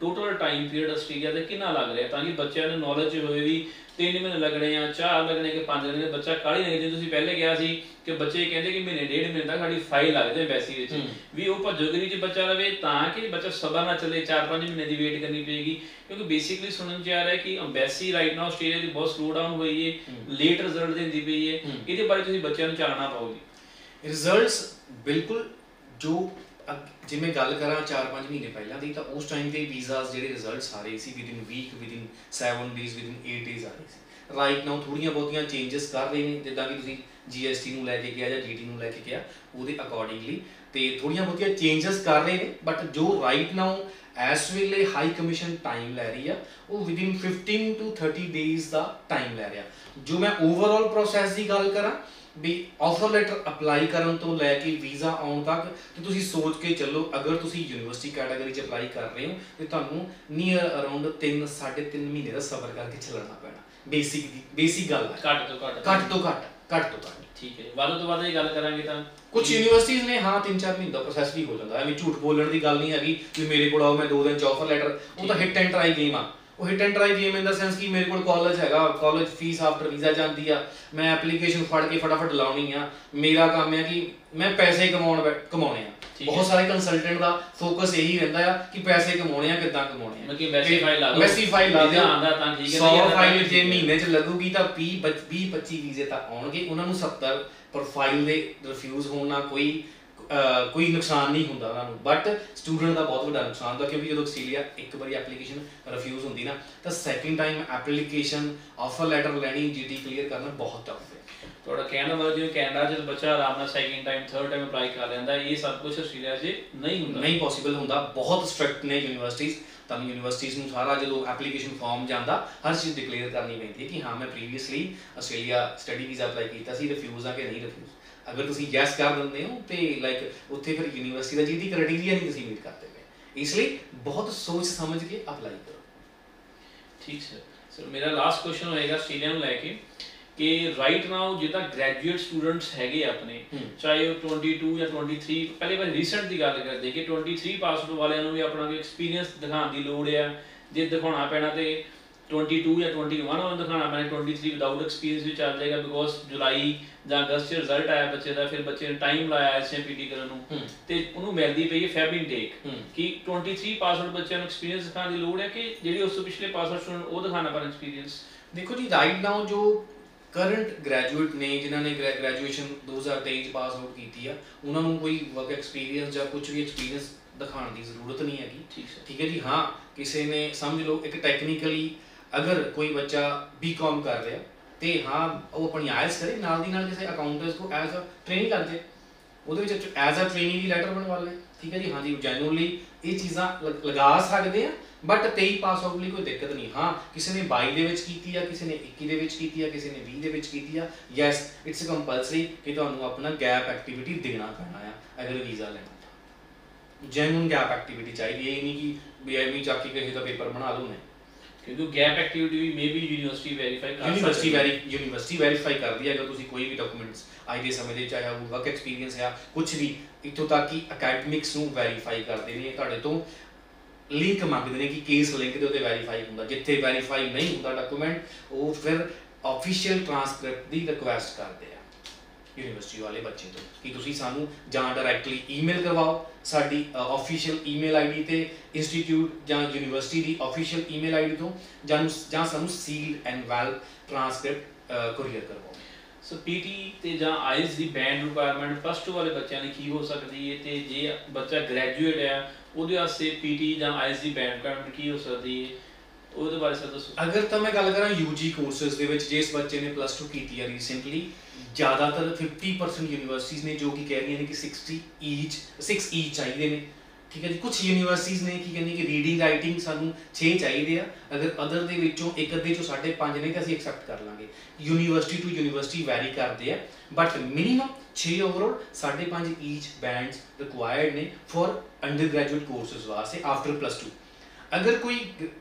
ਟੋਟਲ ਟਾਈਮ ਪੀਰੀਅਡ ਆਸਟ੍ਰੇਲੀਆ ਦਾ ਕਿੰਨਾ ਲੱਗ ਰਿਹਾ? ਤਾਂ ਕਿ ਬੱਚਿਆਂ ਨੂੰ ਨੌਲੇਜ ਹੋਵੇ ਵੀ 3 ਮਹੀਨੇ ਲੱਗਣੇ ਆ 4 ਲੱਗਣੇ ਕਿ 5 ਲੱਗਣੇ ਬੱਚਾ ਕਾਹਲੀ ਨਹੀਂ ਜਿਵੇਂ ਤੁਸੀਂ ਪਹਿਲੇ ਕਿਹਾ ਸੀ ਕਿ ਬੱਚੇ ਕਹਿੰਦੇ ਕਿ ਮਹੀਨੇ ਡੇਢ ਮਹੀਨੇ ਤੱਕ ਸਾਡੀ ਫਾਈਲ ਲੱਗਦੇ ਐਮਬੈਸੀ ਵਿੱਚ ਵੀ ਉਹ ਭੱਜੋਗਰੀ ਚ ਬੱਚਾ ਰਵੇ ਤਾਂ ਕਿ ਬੱਚਾ ਸਬਰ ਨਾਲ ਚੱਲੇ 4-5 ਮਹੀਨੇ ਦੀ ਵੇਟ ਕਰਨੀ ਪਏਗੀ। ਕਿਉਂਕਿ ਬੇਸਿਕਲੀ ਸੁਣਨ ਚ ਆ ਰਿਹਾ ਕਿ ਐਮਬੈਸੀ ਰਾਈਟ ਨਾਓ ਆਸਟ੍ਰੇਲੀਆ ਦੀ ਬਹੁਤ ਸਲੋ ਡਾਊਨ ਹੋਈ ਹੈ। ਲੇਟ ਰਿਜ਼ਲਟ ਦਿੰਦੀ ਪਈ ਹੈ। ਇਹਦੇ ਬਾਰੇ ਤੁਸੀਂ ਬੱਚਿਆਂ ਨੂੰ ਚਾਹਣਾ ਪਾਓਗੇ ਰਿਜ਼ਲਟਸ ਬਿਲਕੁਲ ਜੋ ਜੇ ਮੈਂ ਗੱਲ ਕਰਾਂ 4-5 ਮਹੀਨੇ ਪਹਿਲਾਂ ਦੀ, ਤਾਂ ਉਸ ਟਾਈਮ ਤੇ ਵੀਜ਼ਾਸ ਜਿਹੜੇ ਰਿਜ਼ਲਟਸ ਆ ਰਹੇ ਸੀ within week within 7 days within 8 days ਆ ਰਹੇ ਸੀ। ਰਾਈਟ ਨਾਓ ਥੋੜੀਆਂ ਬਹੁਤੀਆਂ ਚੇਂਜਸ ਕਰ ਰਹੇ ਨੇ, ਜਿੱਦਾਂ ਕਿ ਤੁਸੀਂ GST ਨੂੰ ਲੈ ਕੇ ਗਿਆ ਜਾਂ GT ਨੂੰ ਲੈ ਕੇ ਗਿਆ ਉਹਦੇ ਅਕੋਰਡਿੰਗਲੀ ਤੇ ਥੋੜੀਆਂ ਬਹੁਤੀਆਂ ਚੇਂਜਸ ਕਰ ਰਹੇ ਨੇ ਬਟ ਜੋ ਰਾਈਟ ਨਾਓ ਐਸ ਵੇਲੇ ਹਾਈ ਕਮਿਸ਼ਨ ਟਾਈਮ ਲੈ ਰਹੀ ਆ, ਉਹ ਵਿਦਿਨ 15 ਟੂ 30 ਡੇਜ਼ ਦਾ ਟਾਈਮ ਲੈ ਰਿਹਾ। ਜੋ ਮੈਂ ਓਵਰਆਲ ਪ੍ਰੋਸੈਸ ਦੀ ਗੱਲ ਕਰਾਂ ਵੀ ਆਫਰ ਲੈਟਰ ਅਪਲਾਈ ਕਰਨ ਤੋਂ ਲੈ ਕੇ ਵੀਜ਼ਾ ਆਉਣ ਤੱਕ ਤੇ ਤੁਸੀਂ ਸੋਚ ਕੇ ਚੱਲੋ ਅਗਰ ਤੁਸੀਂ ਯੂਨੀਵਰਸਿਟੀ ਕੈਟਾਗਰੀ 'ਚ ਅਪਲਾਈ ਕਰ ਰਹੇ ਹੋ ਤੇ ਤੁਹਾਨੂੰ ਨੀਅਰ ਅਰਾਊਂਡ 3 3.5 ਮਹੀਨੇ ਦਾ ਸਬਰ ਕਰਕੇ ਚੱਲਣਾ ਪੈਣਾ। ਬੇਸਿਕ ਦੀ ਬੇਸਿਕ ਗੱਲ ਹੈ ਘੱਟ ਤੋਂ ਘੱਟ। ਘੱਟ ਤੋਂ ਘੱਟ ਘੱਟ ਤੋਂ ਘੱਟ। ਠੀਕ ਹੈ ਵੱਧ ਤੋਂ ਵੱਧ ਇਹ ਗੱਲ ਕਰਾਂਗੇ ਤਾਂ। ਕੁਝ ਯੂਨੀਵਰਸਿਟੀਜ਼ ਨੇ ਹਾਂ 3-4 ਮਹੀਨੇ ਦਾ ਪ੍ਰੋਸੈਸ ਵੀ ਹੋ ਜਾਂਦਾ। ਐਵੇਂ ਝੂਠ ਬੋਲਣ ਦੀ ਗੱਲ ਨਹੀਂ ਹੈਗੀ ਵੀ ਮੇਰੇ ਕੋਲ ਆਓ ਮੈਂ ਦੋ ਦਿਨ ਚ ਆਫਰ ਲੈਟਰ ਉਹ ਤਾਂ ਹਿੱਟ ਐਂਡ ਟਰਾਈ ਗੇਮ ਆ। ਉਹ hit and try game in the sense ਕਿ ਮੇਰੇ ਕੋਲ ਕਾਲਜ ਹੈਗਾ ਕਾਲਜ ਫੀਸ ਆਫਟਰ ਵੀਜ਼ਾ ਜਾਂਦੀ ਆ ਮੈਂ ਐਪਲੀਕੇਸ਼ਨ ਫੜ ਕੇ ਫਟਾਫਟ ਲਾਉਣੀ ਆ। ਮੇਰਾ ਕੰਮ ਹੈ ਕਿ ਮੈਂ ਪੈਸੇ ਕਮਾਉਣ ਕਮਾਉਣੇ ਆ। ਬਹੁਤ ਸਾਰੇ ਕੰਸਲਟੈਂਟ ਦਾ ਫੋਕਸ ਇਹੀ ਰਹਿੰਦਾ ਆ ਕਿ ਪੈਸੇ ਕਮਾਉਣੇ ਆ ਕਿੱਦਾਂ ਕਮਾਉਣੇ ਆ। ਮਤਲਬ ਕਿ ਵੈਸੀ ਫਾਈਲ ਲਾ ਦਿਓ। ਵੈਸੀ ਫਾਈਲ ਲਾ ਦਿਓ। ਆਉਂਦਾ ਤਾਂ ਠੀਕ ਹੈ, 100 ਨਹੀਂ ਆਉਂਦਾ ਤਾਂ ਫਾਈਲ ਠੀਕ ਜੇ। ਮਹੀਨੇ ਚ ਲੱਗੂਗੀ ਤਾਂ 20 20 25 ਵੀਜ਼ੇ ਤਾਂ ਆਉਣਗੇ। ਉਹਨਾਂ ਨੂੰ 70 ਪ੍ਰੋਫਾਈਲ ਦੇ ਰਿਫਿਊਜ਼ ਹੋਣ ਕੋਈ ਕੋਈ ਨੁਕਸਾਨ ਨਹੀਂ ਹੁੰਦਾ ਉਹਨਾਂ ਨੂੰ। ਬਟ ਸਟੂਡੈਂਟ ਦਾ ਬਹੁਤ ਵੱਡਾ ਨੁਕਸਾਨ ਹੁੰਦਾ ਕਿਉਂਕਿ ਜਦੋਂ ਆਸਟ੍ਰੇਲੀਆ ਇੱਕ ਵਾਰੀ ਐਪਲੀਕੇਸ਼ਨ ਰਿਫਿਊਜ਼ ਹੁੰਦੀ ਨਾ ਤਾਂ second time application offer letter ਲੈਣੀ ਜੀਟੀ ਕਲੀਅਰ ਕਰਨਾ ਬਹੁਤ ਟਫ ਹੈ। ਤੁਹਾਡਾ ਕਹਿਣ ਮਤਲਬ ਜਿਵੇਂ ਕੈਨੇਡਾ ਚ ਬੱਚਾ ਆਰਾਮ ਨਾਲ second time third time apply ਕਰ ਲੈਂਦਾ ਇਹ ਸਭ ਕੁਝ ਆਸਟ੍ਰੇਲੀਆ 'ਚ ਨਹੀਂ ਹੁੰਦਾ। ਨਹੀਂ ਪੋਸੀਬਲ ਹੁੰਦਾ। ਬਹੁਤ ਸਟ੍ਰਿਕਟ ਨੇ ਯੂਨੀਵਰਸਿਟੀਜ਼ ਤਾਂ ਯੂਨੀਵਰਸਿਟੀਜ਼ ਨੂੰ ਸਾਰਾ ਜਦੋਂ ਐਪਲੀਕੇਸ਼ਨ ਫਾਰਮ ਜਾਂਦਾ ਹਰ ਚੀਜ਼ ਡਿਕਲੇਅਰ ਕਰਨੀ ਪੈਂਦੀ ਹੈ ਕਿ ਹਾਂ ਮੈਂ previously Australia study visa apply ਕੀਤਾ ਸੀ ਰਿਫਿਊਜ਼ ਆ ਕਿ ਨਹੀਂ ਰਿਫਿਊਜ਼ ਅਗਰ ਤੁਸੀਂ ਯੈਸ ਕਰ ਦਿੰਦੇ ਹੋ ਤੇ ਲਾਈਕ ਉੱਥੇ ਫਿਰ ਯੂਨੀਵਰਸਿਟੀ ਦਾ ਜਿਹਦੀ ਕ੍ਰਾਈਟੇਰੀਆ ਨਹੀਂ ਤੁਸੀਂ ਮੀਟ ਕਰਦੇ ਪਏ। ਇਸ ਲਈ ਬਹੁਤ ਸੋਚ ਸਮਝ ਕੇ ਅਪਲਾਈ ਕਰੋ। ਠੀਕ ਸਰ ਸਰ ਮੇਰਾ ਲਾਸਟ ਕੁਐਸਚਨ ਹੋਏਗਾ ਆਸਟ੍ਰੇਲੀਆ ਨੂੰ ਲੈ ਕੇ ਕਿ ਰਾਈਟ ਨਾਓ ਜਿੱਦਾਂ ਗ੍ਰੈਜੂਏਟ ਸਟੂਡੈਂਟਸ ਹੈਗੇ ਆਪਣੇ ਹੂੰ। ਚਾਹੇ ਉਹ 22 ਜਾਂ 23 ਪਹਿਲੇ ਵਾਰ ਰੀਸੈਂਟ ਦੀ ਗੱਲ ਕਰਦੇ ਕਿ 23 ਪਾਸ ਆਊਟ ਵਾਲਿਆਂ ਨੂੰ ਵੀ ਆਪਣਾ ਕੋਈ ਐਕਸਪੀਰੀਅੰਸ ਦਿਖਾਉਣ ਦੀ ਲੋੜ ਆ। ਜੇ ਦਿਖਾਉਣਾ ਪੈਣਾ ਤੇ 22 ਜਾਂ 21 ਉਹਨਾਂ ਨੂੰ ਦਿਖਾਉਣਾ ਪੈਣਾ 23 ਵਿਦਆਊਟ ਐਕਸਪੀਰੀਅੰਸ ਵੀ ਚੱਲ ਜਾਏਗਾ ਬਿਕੋਜ਼ ਜੁਲਾਈ ਜਾਂ ਅਗਸਤ 'ਚ ਰਿਜ਼ਲਟ ਆਇਆ ਬੱਚੇ ਦਾ ਫਿਰ ਬੱਚੇ ਨੇ ਟਾਈਮ ਲਾਇਆ ਐਸਐਮਪੀਟੀ ਕਰਨ ਨੂੰ। ਤੇ ਉਹਨੂੰ ਮਿਲਦੀ ਪਈ ਹੈ ਫੈਬ ਇਨਟੇਕ। ਕਿ 23 ਪਾਸ ਆਊਟ ਬੱਚਿਆਂ ਨੂੰ ਐਕਸਪੀਰੀਅੰਸ ਦਿਖਾਉਣ ਦੀ ਲੋੜ ਹੈ ਕਿ ਜਿਹੜੀ ਉਸ ਤੋਂ ਪਿਛਲੇ ਪਾਸ ਆਊਟ ਸਟੂਡੈਂਟ ਉਹ ਦਿਖਾਣਾ ਪੈਣਾ ਐਕਸਪੀਰੀਅੰਸ ਦੇਖੋ ਜੀ ਰਾਈਟ ਨਾਓ ਜੋ ਕਰੰਟ ਗ੍ਰੈਜੂਏਟ ਨੇ ਜਿਨ੍ਹਾਂ ਨੇ ਗ੍ਰੈਜੂਏਸ਼ਨ 2023 ਚ ਪਾਸ ਆਊਟ ਕੀਤੀ ਆ ਉਹਨਾਂ ਨੂੰ ਕੋਈ ਵਰਕ ਐਕਸਪੀਰੀਅੰਸ ਜਾਂ ਕੁਝ ਵੀ ਐਕਸਪੀਰੀਅੰਸ ਦਿਖਾਉਣ ਦੀ ਜ਼ਰੂਰਤ ਨਹੀਂ ਹੈਗੀ ਠੀਕ ਹੈ ਜੀ ਹਾਂ ਕਿਸੇ ਨੇ ਸਮਝ ਲਓ ਇੱਕ ਟੈਕਨੀਕਲੀ ਅਗਰ ਕੋਈ ਬੱਚਾ ਬੀਕਾਮ ਕਰ ਰਿਹਾ ਤੇ ਹਾਂ, ਉਹ ਆਪਣੀ ਆਇਲਸ ਕਰੇ, ਨਾਲ ਦੀ ਨਾਲ ਕਿਸੇ ਅਕਾਊਂਟੈਂਟਸ ਕੋ ਐਜ਼ ਅ ਟ੍ਰੇਨਿੰਗ ਕਰ ਦੇ। ਉਹਦੇ ਵਿੱਚ ਐਜ਼ ਅ ਟ੍ਰੇਨਿੰਗ ਦੀ ਲੈਟਰ ਬਣਵਾ ਲੈ। ਠੀਕ ਹੈ ਜੀ? ਹਾਂ ਜੀ ਜੈਨੂਅਲੀ ਇਹ ਚੀਜ਼ਾਂ ਲ- ਲਗਾ ਸਕਦੇ ਆ ਬਟ 23 ਪਾਸ ਆਊਟ ਲਈ ਕੋਈ ਦਿੱਕਤ ਨਹੀਂ। ਹਾਂ, ਕਿਸੇ ਨੇ 22 ਦੇ ਵਿੱਚ ਕੀਤੀ ਆ, ਕਿਸੇ ਨੇ 21 ਦੇ ਵਿੱਚ ਕੀਤੀ ਆ, ਕਿਸੇ ਨੇ 20 ਦੇ ਵਿੱਚ ਕੀਤੀ ਆ ਯੈਸ ਇਟਸ ਕੰਪਲਸਰੀ ਕਿ ਤੁਹਾਨੂੰ ਆਪਣਾ ਗੈਪ ਐਕਟੀਵਿਟੀ ਦੇਣਾ ਪੈਣਾ ਆ, ਅਗਰ ਵੀਜ਼ਾ ਲੈਣਾ ਤਾਂ। ਜੈਨੂਨ ਗੈਪ ਐਕਟੀਵਿਟੀ ਚਾਹੀਦੀ ਹੈ, ਇਹ ਨਹੀਂ ਕਿ ਵੀ ਐਵੇਂ ਕੇ ਕਿਸੇ ਦਾ ਪੇਪਰ ਬਣਾ ਲਓ ਨੇ ਕਿਉਂਕਿ ਗੈਪ ਐਕਟੀਵਿਟੀ ਵੀ ਮੇਬੀ ਯੂਨੀਵਰਸਿਟੀ ਵੈਰੀਫਾਈ ਕਰ ਯੂਨੀਵਰਸਿਟੀ। ਵੈਰੀ ਯੂਨੀਵਰਸਿਟੀ ਵੈਰੀਫਾਈ ਕਰਦੀ ਹੈ ਅਗਰ ਤੁਸੀਂ ਕੋਈ ਵੀ ਡਾਕੂਮੈਂਟਸ ਅੱਜ ਦੇ ਸਮੇਂ ਦੇ ਚਾਹੇ ਉਹ ਵਰਕ ਐਕਸਪੀਰੀਅੰਸ ਹੈ ਕੁਝ ਵੀ ਇੱਥੋਂ ਤੱਕ ਕਿ ਅਕੈਡਮਿਕਸ ਨੂੰ ਵੈਰੀਫਾਈ ਕਰਦੇ ਨੇ ਤੁਹਾਡੇ ਤੋਂ ਲਿੰਕ ਮੰਗਦੇ ਨੇ ਕਿ ਕੇਸ ਲਿੰਕ ਦੇ ਉੱਤੇ ਵੈਰੀਫਾਈ ਹੁੰਦਾ ਜਿੱਥੇ ਵੈਰੀਫਾਈ ਨਹੀਂ ਹੁੰਦਾ ਡਾਕੂਮੈਂਟ ਉਹ ਫਿਰ ਆਫੀਸ਼ੀਅਲ ਟ੍ਰਾਂਸਕ੍ਰਿਪਟ ਦੀ ਰਿਕੁਐਸਟ ਕਰਦੇ ਆ ਯੂਨੀਵਰਸਿਟੀ ਵਾਲੇ ਬੱਚੇ ਤੋਂ ਕਿ ਤੁਸੀਂ ਸਾਨੂੰ ਜਾਂ ਡਾਇਰੈਕਟਲੀ ਈਮੇਲ ਕਰਵਾਓ ਸਾਡੀ ਆਫੀਸ਼ੀਅਲ ਈਮੇਲ ਆਈਡੀ ਤੇ ਇੰਸਟੀਚਿਊਟ ਜਾਂ ਯੂਨੀਵਰਸਿਟੀ ਦੀ ਆਫੀਸ਼ੀਅਲ ਈਮੇਲ ਆਈਡੀ ਤੋਂ ਜਾਂ ਜਾਂ ਸਾਨੂੰ sealed and well transcript courier ਕਰਵਾਓ। ਸੋ ਪੀਟੀ ਤੇ ਜਾਂ ਆਈਜ਼ ਦੀ ਬੈਂਡ ਰਿਕੁਆਇਰਮੈਂਟ ਪਲੱਸ 2 ਵਾਲੇ ਬੱਚਿਆਂ ਲਈ ਕੀ ਹੋ ਸਕਦੀ ਹੈ ਤੇ ਜੇ ਬੱਚਾ ਗ੍ਰੈਜੂਏਟ ਹੈ ਉਹਦੇ ਵਾਸਤੇ ਪੀਟੀ ਜਾਂ ਆਈਜ਼ ਦੀ ਬੈਂਡ ਰਿਕੁਆਇਰਮੈਂਟ ਕੀ ਹੋ ਸਕਦੀ ਹੈ ਉਹਦੇ ਬਾਰੇ ਸਰ ਦੱਸੋ। ਅਗਰ ਤਾਂ ਮੈਂ ਗੱਲ ਕਰਾਂ ਯੂਜੀ ਕੋਰਸਸ ਦੇ ਵਿੱਚ ਜਿਸ ਬੱਚੇ ਨੇ ਪਲੱਸ 2 ਕੀਤੀ ਹੈ ਰੀਸੈਂਟਲੀ ਜ਼ਿਆਦਾਤਰ 50% ਯੂਨੀਵਰਸਿਟੀਜ਼ ਨੇ ਜੋ ਕਿ ਕਹਿ ਰਹੀਆਂ ਨੇ ਕਿ 60 ਈਚ 6 ਈਚ ਚਾਹੀਦੇ ਨੇ। ਠੀਕ ਹੈ ਜੀ ਕੁਝ ਯੂਨੀਵਰਸਿਟੀਜ਼ ਨੇ ਕੀ ਕਹਿੰਦੀ ਕਿ ਰੀਡਿੰਗ ਰਾਈਟਿੰਗ ਸਾਨੂੰ 6 ਚਾਹੀਦੇ ਆ। ਅਗਰ ਅਦਰ ਦੇ ਵਿੱਚੋਂ ਇੱਕ ਅੱਧੇ ਚੋਂ 5.5 ਨੇ ਤਾਂ ਅਸੀਂ ਐਕਸੈਪਟ ਕਰ ਲਾਂਗੇ। ਯੂਨੀਵਰਸਿਟੀ ਟੂ ਯੂਨੀਵਰਸਿਟੀ ਵੈਰੀ ਕਰਦੇ ਆ। But minimum 6 overall 5.5 each bands required ਨੇ ਫॉर ਅੰਡਰ ਗ੍ਰੈਜੂਏਟ ਕੋਰਸਸ ਵਾਸਤੇ ਆਫਟਰ ਪਲੱਸ 2 ਅਗਰ ਕੋਈ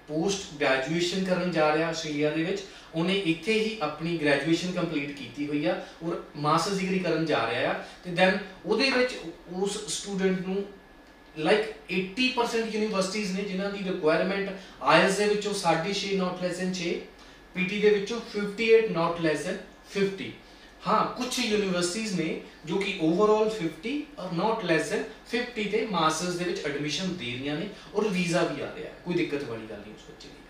ਪੋਸਟ ਗ੍ਰੈਜੂਏਸ਼ਨ ਕਰਨ ਜਾ ਰਿਹਾ ਆਸਟ੍ਰੇਲੀਆ ਦੇ ਵਿੱਚ ਉਹਨੇ ਇੱਥੇ ਹੀ ਆਪਣੀ ਗ੍ਰੈਜੂਏਸ਼ਨ ਕੰਪਲੀਟ ਕੀਤੀ ਹੋਈ ਆ ਔਰ ਮਾਸਟਰਸ ਡਿਗਰੀ ਕਰਨ ਜਾ ਰਿਹਾ ਆ ਤੇ ਦੈਨ ਉਹਦੇ ਵਿੱਚ ਉਸ ਸਟੂਡੈਂਟ ਨੂੰ ਲਾਈਕ 80% ਯੂਨੀਵਰਸਿਟੀਜ਼ ਨੇ ਜਿਨ੍ਹਾਂ ਦੀ ਰਿਕੁਆਇਰਮੈਂਟ ਆਇਲਸ ਦੇ ਵਿੱਚੋਂ 6.5 ਨਾਟ ਲੈਸ ਦੈਨ 6 ਪੀਟੀ ਦੇ ਵਿੱਚੋਂ 58 ਨਾਟ ਲੈਸ ਦੈਨ 50 ਹਾਂ ਕੁਝ ਯੂਨੀਵਰਸਿਟੀਜ਼ ਨੇ ਜੋ ਕਿ ਓਵਰਆਲ 50 ਔਰ ਨਾਟ ਲੈਸ ਦੈਨ 50 ਤੇ ਮਾਸਟਰਸ ਦੇ ਵਿੱਚ ਐਡਮਿਸ਼ਨ ਦੇ ਰਹੀਆਂ ਨੇ ਔਰ ਵੀਜ਼ਾ ਵੀ ਆ ਰਿਹਾ। ਕੋਈ ਦਿੱਕਤ ਵਾਲੀ ਗੱਲ ਨਹੀਂ ਉਸ ਬੱਚੇ ਦੀ।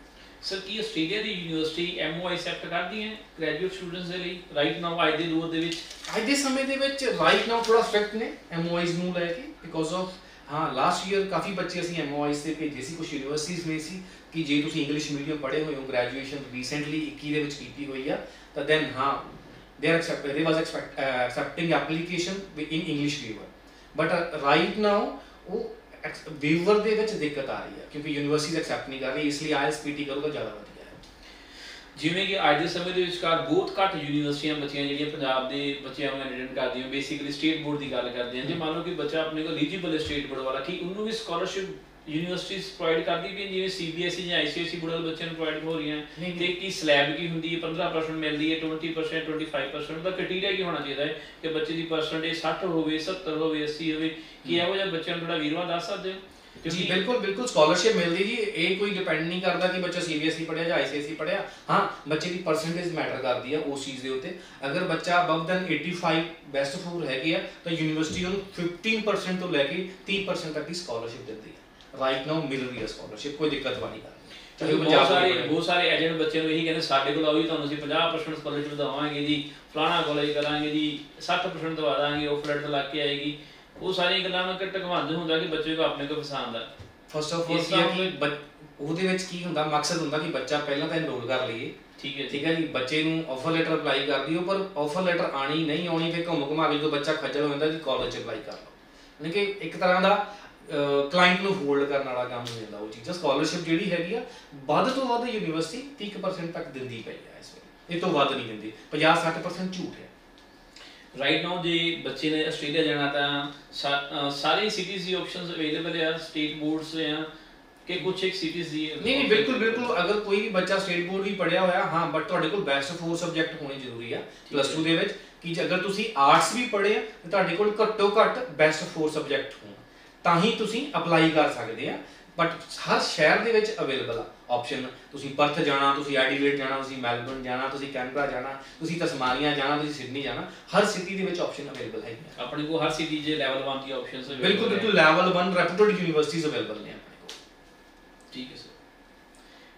ਸਰ ਕੀ ਆਸਟ੍ਰੇਲੀਆ ਦੀ ਯੂਨੀਵਰਸਿਟੀ ਐਮਓ ਐਕਸੈਪਟ ਕਰਦੀ ਹੈ ਗ੍ਰੈਜੂਏਟ ਸਟੂਡੈਂਟਸ ਦੇ ਲਈ? ਰਾਈਟ ਨਾਓ ਅੱਜ ਦੇ ਦੌਰ ਦੇ ਵਿੱਚ? ਅੱਜ ਦੇ ਸਮੇਂ ਦੇ ਵਿੱਚ ਰਾਈਟ ਨਾਓ ਥੋੜਾ ਸਟ੍ਰਿਕਟ ਨੇ ਐਮਓਆਈਜ਼ ਨੂੰ ਲੈ ਕੇ ਬਿਕੋਜ਼ ਆਫ ਹਾਂ ਲਾਸਟ ਈਅਰ ਕਾਫੀ ਬੱਚੇ ਅਸੀਂ ਐਮਓਆਈਜ਼ ਤੇ ਭੇਜੇ ਸੀ ਕੁਝ ਯੂਨੀਵਰਸਿਟੀਜ਼ ਨੇ ਸੀ ਕਿ ਜੇ ਤੁਸੀਂ ਇੰਗਲਿਸ਼ ਮੀਡੀਅਮ ਪੜ੍ਹੇ ਹੋਏ ਹੋ ਗ੍ਰੈਜੂਏਸ਼ਨ ਰੀਸੈਂਟਲੀ 21 ਦੇ ਵਿੱਚ ਕੀਤੀ ਹੋਈ ਆ ਤਾਂ ਦੈਨ ਹਾਂ ਦੇ are accept they was expect uh, accepting application in english waiver but uh, ਉਹ ਵੇਵਰ ਦੇ ਵਿੱਚ ਦਿੱਕਤ ਆ ਰਹੀ ਹੈ ਕਿਉਂਕਿ ਯੂਨੀਵਰਸਿਟੀਜ਼ ਐਕਸੈਪਟ ਨਹੀਂ ਕਰ ਰਹੀ ਇਸ ਲਈ ਆਈਐਸਪੀਟੀ ਕਰੂਗਾ ਜ਼ਿਆਦਾ ਵਧੀਆ ਹੈ। ਜਿਵੇਂ ਕਿ ਅੱਜ ਦੇ ਸਮੇਂ ਦੇ ਵਿਚਕਾਰ ਬਹੁਤ ਘੱਟ ਯੂਨੀਵਰਸਿਟੀਆਂ ਬੱਚੀਆਂ ਜਿਹੜੀਆਂ ਪੰਜਾਬ ਦੇ ਬੱਚਿਆਂ ਨੂੰ ਐਡਮਿਟ ਕਰਦੀਆਂ ਬੇਸਿਕਲੀ ਸਟੇਟ ਬੋਰਡ ਦੀ ਗੱਲ ਕਰਦੇ ਹਾਂ ਜੇ ਮੰਨ ਲਓ ਕਿ ਬੱਚਾ ਆਪਣੇ ਕੋਲ ਐਲੀਜੀਬਲ ਹੈ ਸਟੇਟ ਬੋਰਡ ਵਾਲਾ ਕਿ ਉਹਨੂੰ ਵੀ ਸਕਾਲਰਸ਼ਿਪ ਯੂਨੀਵਰਸਿਟੀਜ਼ ਪ੍ਰੋਵਾਈਡ ਕਰਦੀ ਵੀ ਜਿਵੇਂ ਸੀਬੀਐਸਈ ਜਾਂ ਆਈਸੀਐਸਈ ਬੋਰਡ ਵਾਲੇ ਬੱਚਿਆਂ ਨੂੰ ਪ੍ਰੋਵਾਈਡ ਹੋ ਰਹੀਆਂ ਤੇ ਕੀ ਸਲੈਬ ਕੀ ਹੁੰਦੀ ਹੈ 15% ਮਿਲਦੀ ਹੈ 20% 25% ਦਾ ਕ੍ਰਾਈਟੇਰੀਆ ਕੀ ਹੋਣਾ ਚਾਹੀਦਾ ਹੈ ਕਿ ਬੱਚੇ ਦੀ ਪਰਸੈਂਟੇਜ 60 ਹੋਵੇ 70 ਹੋਵੇ 80 ਹੋਵੇ ਕੀ ਇਹੋ ਜਿਹਾ ਬੱਚਿਆਂ ਨੂੰ ਥੋੜਾ ਵੀਰਵਾ ਦੱਸ ਸਕਦੇ ਹੋ? ਜੀ ਬਿਲਕੁਲ ਬਿਲਕੁਲ ਸਕਾਲਰਸ਼ਿਪ ਮਿਲਦੀ ਜੀ ਇਹ ਕੋਈ ਡਿਪੈਂਡ ਨਹੀਂ ਕਰਦਾ ਕਿ ਬੱਚਾ ਸੀਬੀਐਸਈ ਪੜਿਆ ਜਾਂ ਆਈਸੀਐਸਈ ਪੜਿਆ ਹਾਂ ਬੱਚੇ ਦੀ ਪਰਸੈਂਟੇਜ ਮੈਟਰ ਕਰਦੀ ਆ ਉਸ ਚੀਜ਼ ਦੇ ਉੱਤੇ। ਅਗਰ ਬੱਚਾ ਅਬਵ ਦੈਨ 85 ਬੈਸਟ ਫੋਰ ਹੈਗੇ ਆ ਤਾਂ ਯੂਨੀਵਰਸਿਟੀ ਉਹਨੂੰ 15% ਤੋਂ ਲੈ ਕੇ 30% ਤੱਕ ਦੀ ਸਕਾਲਰਸ਼ਿਪ ਦਿੰਦੀ ਹੈ। ਰਾਈਟ ਨਾਓ ਮਿਲ ਰਹੀ ਹੈ ਸਕਾਲਰਸ਼ਿਪ ਕੋਈ ਦਿੱਕਤ ਵਾਲੀ ਗੱਲ ਚਾਹੇ ਬਹੁਤ ਸਾਰੇ ਬਹੁਤ ਸਾਰੇ ਏਜੰਟ ਬੱਚੇ ਨੂੰ ਇਹੀ ਕਹਿੰਦੇ ਸਾਡੇ ਕੋਲ ਆਓ ਜੀ ਤੁਹਾਨੂੰ ਅਸੀਂ 50% ਸਕਾਲਰਸ਼ਿਪ ਦਵਾਵਾਂਗੇ ਜੀ ਫਲਾਣਾ ਕਾਲਜ ਕਰਾਂਗੇ ਜੀ 60% ਦਵਾ ਦਾਂਗੇ ਉਹ ਫਲੱਡ ਲਾ ਕੇ ਆਏਗੀ। ਉਹ ਸਾਰੀਆਂ ਗੱਲਾਂ ਨੂੰ ਕਿ ਟਕਵਾਉਂਦੇ ਹੁੰਦਾ ਕਿ ਬੱਚੇ ਕੋ ਆਪਣੇ ਕੋ ਪਸੰਦ ਆ। ਫਸਟ ਆਫ ਆਲ ਇਸ ਕੀ ਹੈ ਉਹਦੇ ਵਿੱਚ ਕੀ ਹੁੰਦਾ ਮਕਸਦ ਹੁੰਦਾ ਕਿ ਬੱਚਾ ਪਹਿਲਾਂ ਤਾਂ ਐਨਰੋਲ ਕਰ ਲਈਏ। ਠੀਕ ਹੈ ਠੀਕ ਹੈ ਜੀ ਬੱਚੇ ਨੂੰ ਆਫਰ ਲੈਟਰ ਅਪਲਾਈ ਕਰ ਦਿਓ ਪਰ ਆਫਰ ਲੈਟਰ ਆਣੀ ਨਹੀਂ ਆਉਣੀ ਫਿਰ ਘੁੰਮ ਘੁਮਾ ਕੇ ਜੋ ਬੱਚਾ ਖੱਜਲ ਹੋ ਜਾਂਦਾ ਜੀ ਕਾਲਜ ਚ ਅਪਲਾਈ ਕਰ ਲਓ। ਯਾਨੀ ਕਿ ਇੱਕ ਤਰ੍ਹਾਂ ਦਾ ਕਲਾਇੰਟ ਨੂੰ ਹੋਲਡ ਕਰਨ ਵਾਲਾ ਕੰਮ ਹੋ ਜਾਂਦਾ ਉਹ ਚੀਜ਼ ਸਕਾਲਰਸ਼ਿਪ ਜਿਹੜੀ ਹੈਗੀ ਆ ਵੱਧ ਤੋਂ ਵੱਧ ਯੂਨੀਵਰਸਿਟੀ 30% ਤੱਕ ਦਿੰਦੀ ਪਈ ਆ ਇਸ ਵੇਲੇ। ਇਹ ਤੋਂ ਵੱਧ ਨਹੀਂ ਦਿੰਦੀ 50 60% ਝੂਠ ਹੈ। ਰਾਈਟ ਨਾਓ ਜੇ ਬੱਚੇ ਨੇ ਆਸਟ੍ਰੇਲੀਆ ਜਾਣਾ ਤਾਂ ਸਾਰੇ ਸਿਟੀਜ਼ ਦੀ ਆਪਸ਼ਨਸ ਅਵੇਲੇਬਲ ਆ ਸਟੇਟ ਬੋਰਡਸ ਆ ਕਿ ਕੁਝ ਇੱਕ ਸਿਟੀਜ਼ ਦੀ ਨਹੀਂ ਨਹੀਂ ਬਿਲਕੁਲ ਬਿਲਕੁਲ ਅਗਰ ਕੋਈ ਵੀ ਬੱਚਾ ਸਟੇਟ ਬੋਰਡ ਵੀ ਪੜਿਆ ਹੋਇਆ ਹਾਂ ਬਟ ਤੁਹਾਡੇ ਕੋਲ ਬੈਸਟ 4 ਸਬਜੈਕਟ ਹੋਣੇ ਜ਼ਰੂਰੀ ਆ ਪਲੱਸ 2 ਦੇ ਵਿੱਚ ਕਿ ਜੇ ਅਗਰ ਤੁਸੀਂ ਆਰਟਸ ਵੀ ਪੜ੍ਹੇ ਆ ਤਾਂ ਤੁਹਾਡੇ ਕੋਲ ਘੱਟੋ ਘੱਟ ਬੈਸਟ 4 ਸਬਜੈਕਟ ਹੋਣ। ਤਾਂ ਹੀ ਤੁਸੀਂ ਅਪਲਾਈ ਕਰ ਸਕਦੇ ਆ। ਬਟ ਹਰ ਸ਼ਹਿਰ ਦੇ ਵਿੱਚ ਅਵੇਲੇਬਲ ਆ ਆਪਸ਼ਨ ਤੁਸੀਂ ਪਰਥ ਜਾਣਾ ਤੁਸੀਂ ਐਡੀਲੇਡ ਜਾਣਾ ਤੁਸੀਂ ਮੈਲਬਰਨ ਜਾਣਾ ਤੁਸੀਂ ਕੈਨਬਰਾ ਜਾਣਾ ਤੁਸੀਂ ਤਸਮਾਨੀਆ ਜਾਣਾ ਤੁਸੀਂ ਸਿਡਨੀ ਜਾਣਾ ਹਰ ਸਿਟੀ ਦੇ ਵਿੱਚ ਆਪਸ਼ਨ ਅਵੇਲੇਬਲ ਹੈ ਆਪਣੇ ਕੋਲ ਹਰ ਸਿਟੀ 'ਚ ਲੈਵਲ 1 ਦੀ ਆਪਸ਼ਨਸ ਬਿਲਕੁਲ ਬਿਲਕੁਲ ਲੈਵਲ 1 ਰੈਪਿਊਟਡ ਯੂਨੀਵਰਸਿਟੀਜ਼ ਅਵੇਲੇਬਲ ਨੇ ਆਪਣੇ ਕੋਲ। ਠੀਕ ਹੈ ਸਰ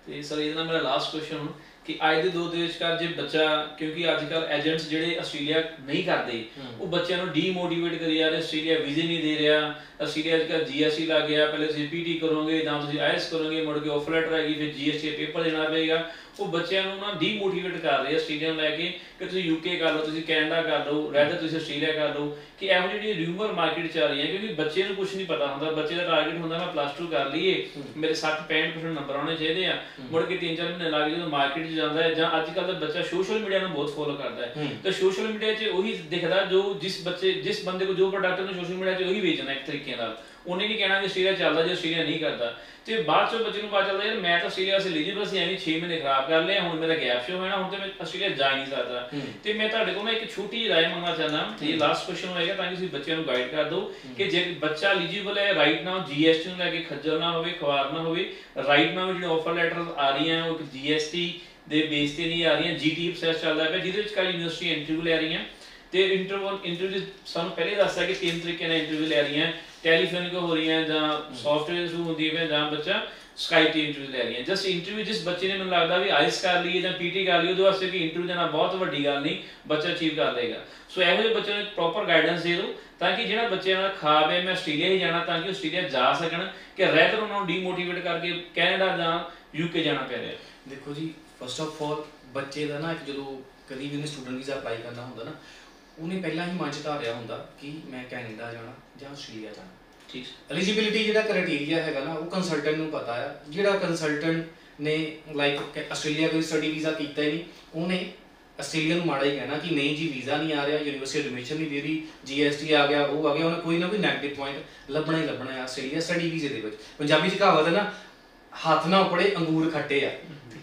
ਤੇ ਸਰ ਇਹਦਾ ਮੇਰਾ ਲਾਸਟ ਕੁਐਸਚਨ ਹੁਣ। ਕਿ ਅੱਜ ਦੇ ਦੋ ਦੇ ਵਿਚਕਾਰ ਜੇ ਬੱਚਾ ਕਿਉਂਕਿ ਅੱਜ ਕੱਲ ਏਜੰਟਸ ਜਿਹੜੇ ਆਸਟ੍ਰੇਲੀਆ ਨਹੀਂ ਕਰਦੇ ਉਹ ਬੱਚਿਆਂ ਨੂੰ ਡੀਮੋਟੀਵੇਟ ਕਰੀ ਜਾ ਰਹੇ ਆਸਟ੍ਰੇਲੀਆ ਵੀਜ਼ੇ ਨਹੀਂ ਦੇ ਰਿਹਾ ਆਸਟ੍ਰੇਲੀਆ ਅੱਜ ਕੱਲ ਜੀਐਸਟੀ ਲੱਗ ਗਿਆ ਪਹਿਲੇ ਤੁਸੀਂ ਪੀਟੀ ਕਰੋਗੇ ਜਾਂ ਤੁਸੀਂ ਆਈਐਸ ਕਰੋਗੇ ਮੁੜ ਕੇ ਆਫਰ ਲੈਟਰ ਆਏਗੀ ਫਿਰ ਜੀਐਸਟੀ ਪੇਪਰ ਦੇਣਾ ਪਏਗਾ। ਉਹ ਬੱਚਿਆਂ ਨੂੰ ਨਾ ਡੀਮੋਟੀਵੇਟ ਕਰ ਰਹੇ ਆਸਟ੍ਰੇਲੀਆ ਲੈ ਕੇ ਕਿ ਤੁਸੀਂ ਯੂਕੇ ਕਰ ਲਓ ਤੁਸੀਂ ਕੈਨੇਡਾ ਕਰ ਲਓ ਰੈਦਰ ਤੁਸੀਂ ਆਸਟ੍ਰੇਲੀਆ ਕਰ ਲਓ ਕਿ ਇਹੋ ਜਿਹੜੀ ਰਿਊਮਰ ਮਾਰਕੀਟ ਚ ਆ ਰਹੀਆਂ ਕਿਉਂਕਿ ਬੱਚੇ ਨੂੰ ਕੁਝ ਨਹੀਂ ਪਤਾ ਹੁੰਦਾ ਬੱਚੇ ਦਾ ਟਾਰਗੇਟ ਹੁੰਦਾ ਮੈਂ ਪਲੱਸ 2 ਕਰ ਲਈਏ ਮੇਰੇ 60 65% ਨੰਬਰ ਆਉਣੇ ਚਾਹੀਦੇ ਆ ਮੁੜ ਕੇ 3-4 ਮਹੀਨੇ ਲੱਗ ਜਦੋਂ ਮਾਰਕੀਟ 'ਚ ਜਾਂਦਾ ਹੈ ਜਾਂ ਅੱਜ ਕੱਲ ਦਾ ਬੱਚਾ ਸੋਸ਼ਲ ਮੀਡੀਆ ਨੂੰ ਬਹੁਤ ਫੋਲੋ ਕਰਦਾ ਹੈ। ਤਾਂ ਸੋਸ਼ਲ ਮੀਡੀਆ 'ਚ ਉਹੀ ਦਿਖਦਾ ਜੋ ਜਿਸ ਬੱਚੇ ਜਿਸ ਬੰਦੇ ਕੋਲ ਜੋ ਪ੍ਰੋਡਕਟ ਨੂੰ ਸੋਸ਼ਲ ਮੀਡੀਆ 'ਚ ਉਹੀ ਵੇਚਣਾ ਇੱਕ ਤਰੀਕੇ ਨਾਲ। ਉਹਨੇ ਨਹੀਂ ਕਹਿਣਾ ਕਿ ਆਸਟ੍ਰੇਲੀਆ ਚੱਲਦਾ ਜੇ ਆਸਟ੍ਰੇਲੀਆ ਨਹੀਂ ਕਰਦਾ। ਤੇ ਬਾਅਦ ਚੋਂ ਬੱਚੇ ਨੂੰ ਪਤਾ ਚੱਲਦਾ ਯਾਰ ਮੈਂ ਤਾਂ ਆਸਟ੍ਰੇਲੀਆ ਵਾਸਤੇ ਐਲੀਜੀਬਲ ਸੀ ਐਵੇਂ 6 ਮਹੀਨੇ ਖਰਾਬ ਕਰ ਲਿਆ ਹੁਣ ਮੇਰਾ ਗੈਪ ਸ਼ੋ ਹੋਣਾ ਹੁਣ ਤੇ ਮੈਂ ਆਸਟ੍ਰੇਲੀਆ ਜਾ ਨਹੀਂ ਸਕਦਾ। ਤੇ ਮੈਂ ਤੁਹਾਡੇ ਕੋਲ ਨਾ ਇੱਕ ਛੋਟੀ ਜਿਹੀ ਰਾਏ ਮੰਗਣਾ ਚਾਹੁੰਦਾ। ਇਹ ਲਾਸਟ ਕੁਐਸਚਨ ਹੋਏਗਾ ਤਾਂ ਕਿ ਤੁਸੀਂ ਬੱਚਿਆਂ ਨੂੰ ਗਾਈਡ ਕਰ ਦਿਓ ਕਿ ਜੇ ਬੱਚਾ ਐਲੀਜੀਬਲ ਹੈ ਰਾਈਟ ਨਾਓ ਜੀਐਸਟੀ ਨੂੰ ਲੈ ਕੇ ਖੱਜਲ ਨਾ ਹੋਵੇ ਖਵਾਰ ਨਾ ਹੋਵੇ ਰਾਈਟ ਨਾਓ ਜਿਹੜੇ ਆਫਰ ਲੈਟਰਸ ਆ ਰਹੀਆਂ ਉਹ ਜੀਐਸਟੀ ਦੇ ਬੇਸ ਤੇ ਨਹੀਂ ਆ ਰਹੀਆਂ ਜੀਟੀ ਪ੍ਰੋਸੈਸ ਚੱਲਦਾ ਪਿਆ, ਜਿਹਦੇ ਵਿੱਚ ਕਈ ਯੂਨੀਵਰਸਿਟੀ ਇੰਟਰਵਿਊ ਲੈ ਰਹੀਆਂ। ਤੇ ਇੰਟਰਵਿਊ ਇੰਟਰਵਿਊ ਸਾਨੂੰ ਪਹਿਲੇ ਦੱਸਿਆ ਕਿ ਤਿੰਨ ਤਰੀਕੇ ਨਾਲ ਇੰਟਰਵਿਊ ਲੈ ਰਹੀਆਂ। ਟੈਲੀਫੋਨਿਕ ਹੋ ਰਹੀਆਂ ਜਾਂ ਸੌਫਟਵੇਅਰ ਥਰੂ ਹੁੰਦੀ ਹੈ ਜਾਂ ਬੱਚਾ ਸਕਾਈਪ ਤੇ ਇੰਟਰਵਿਊ ਲੈ ਰਹੀਆਂ। ਜਸਟ ਇੰਟਰਵਿਊ ਜਿਸ ਬੱਚੇ ਨੇ ਮੈਨੂੰ ਲੱਗਦਾ ਵੀ ਆਈਸ ਕਰ ਲਈਏ ਜਾਂ ਪੀਟੀ ਕਰ ਲਈਏ ਉਹਦੇ ਵਾਸਤੇ ਕਿ ਇੰਟਰਵਿਊ ਦੇਣਾ ਬਹੁਤ ਵੱਡੀ ਗੱਲ ਨਹੀਂ, ਬੱਚਾ ਅਚੀਵ ਕਰ ਲਏਗਾ। ਸੋ ਇਹੋ ਜਿਹੇ ਬੱਚਿਆਂ ਨੂੰ ਪ੍ਰੋਪਰ ਗਾਈਡੈਂਸ ਦੇ ਦਿਓ ਤਾਂ ਕਿ ਜਿਹੜਾ ਬੱਚਿਆਂ ਦਾ ਖਾਬ ਹੈ, ਮੈਂ ਆਸਟ੍ਰੇਲੀਆ ਹੀ ਜਾਣਾ ਤਾਂ ਕਿ ਆਸਟ੍ਰੇਲੀਆ ਜਾ ਸਕਣ ਕਿ ਰਹਿਤ ਉਹਨਾਂ ਨੂੰ ਡੀਮੋਟੀਵੇਟ ਕਰਕੇ ਕੈਨੇਡਾ ਜਾਂ ਯੂਕੇ ਜਾਣਾ ਪੈ ਰਿਹਾ। ਦੇਖੋ ਜੀ ਫਸਟ ਆਫ ਆਲ ਬੱਚੇ ਦਾ ਨਾ ਇੱਕ ਜਦੋਂ ਕਦੀ ਵੀ ਉਹਨੇ ਸਟੂਡੈਂਟ ਵੀਜ਼ਾ ਅਪਲਾਈ ਕਰਨਾ ਹੁੰਦਾ ਨਾ ਉਹਨੇ ਪਹਿਲਾਂ ਹੀ ਮਨ ਚ ਧਾਰਿਆ ਹੁੰਦਾ ਕਿ ਮੈਂ ਕੈਨੇਡਾ ਜਾਣਾ ਜਾਂ ਆਸਟ੍ਰੇਲੀਆ ਜਾਣਾ। ਠੀਕ ਐਲੀਜੀਬਿਲਿਟੀ ਜਿਹੜਾ ਕ੍ਰਾਈਟੇਰੀਆ ਹੈਗਾ ਨਾ ਉਹ ਕੰਸਲਟੈਂਟ ਨੂੰ ਪਤਾ ਆ। ਜਿਹੜਾ ਕੰਸਲਟੈਂਟ ਨੇ ਲਾਈਕ ਆਸਟ੍ਰੇਲੀਆ ਕੋਈ ਸਟੱਡੀ ਵੀਜ਼ਾ ਕੀਤਾ ਹੀ ਨਹੀਂ ਉਹਨੇ ਆਸਟ੍ਰੇਲੀਆ ਨੂੰ ਮਾੜਾ ਹੀ ਕਹਿਣਾ ਕਿ ਨਹੀਂ ਜੀ ਵੀਜ਼ਾ ਨਹੀਂ ਆ ਰਿਹਾ ਯੂਨੀਵਰਸਿਟੀ ਐਡਮਿਸ਼ਨ ਨਹੀਂ ਦੇ ਰਹੀ ਜੀਐਸਟੀ ਆ ਗਿਆ ਉਹ ਆ ਗਿਆ ਉਹਨੇ ਕੋਈ ਨਾ ਕੋਈ ਨੈਗੇਟਿਵ ਪੁਆਇੰਟ ਲੱਭਣਾ ਹੀ ਲੱਭਣਾ ਹੈ ਆਸਟ੍ਰੇਲੀਆ ਸਟੱਡੀ ਵੀਜ਼ੇ ਦੇ ਵਿੱਚ। ਪੰਜਾਬੀ ਚ ਕਹਾਵਤ ਹੈ ਨਾ ਹੱਥ ਨਾ ਉਪੜੇ ਅੰਗੂਰ ਖੱਟੇ ਆ।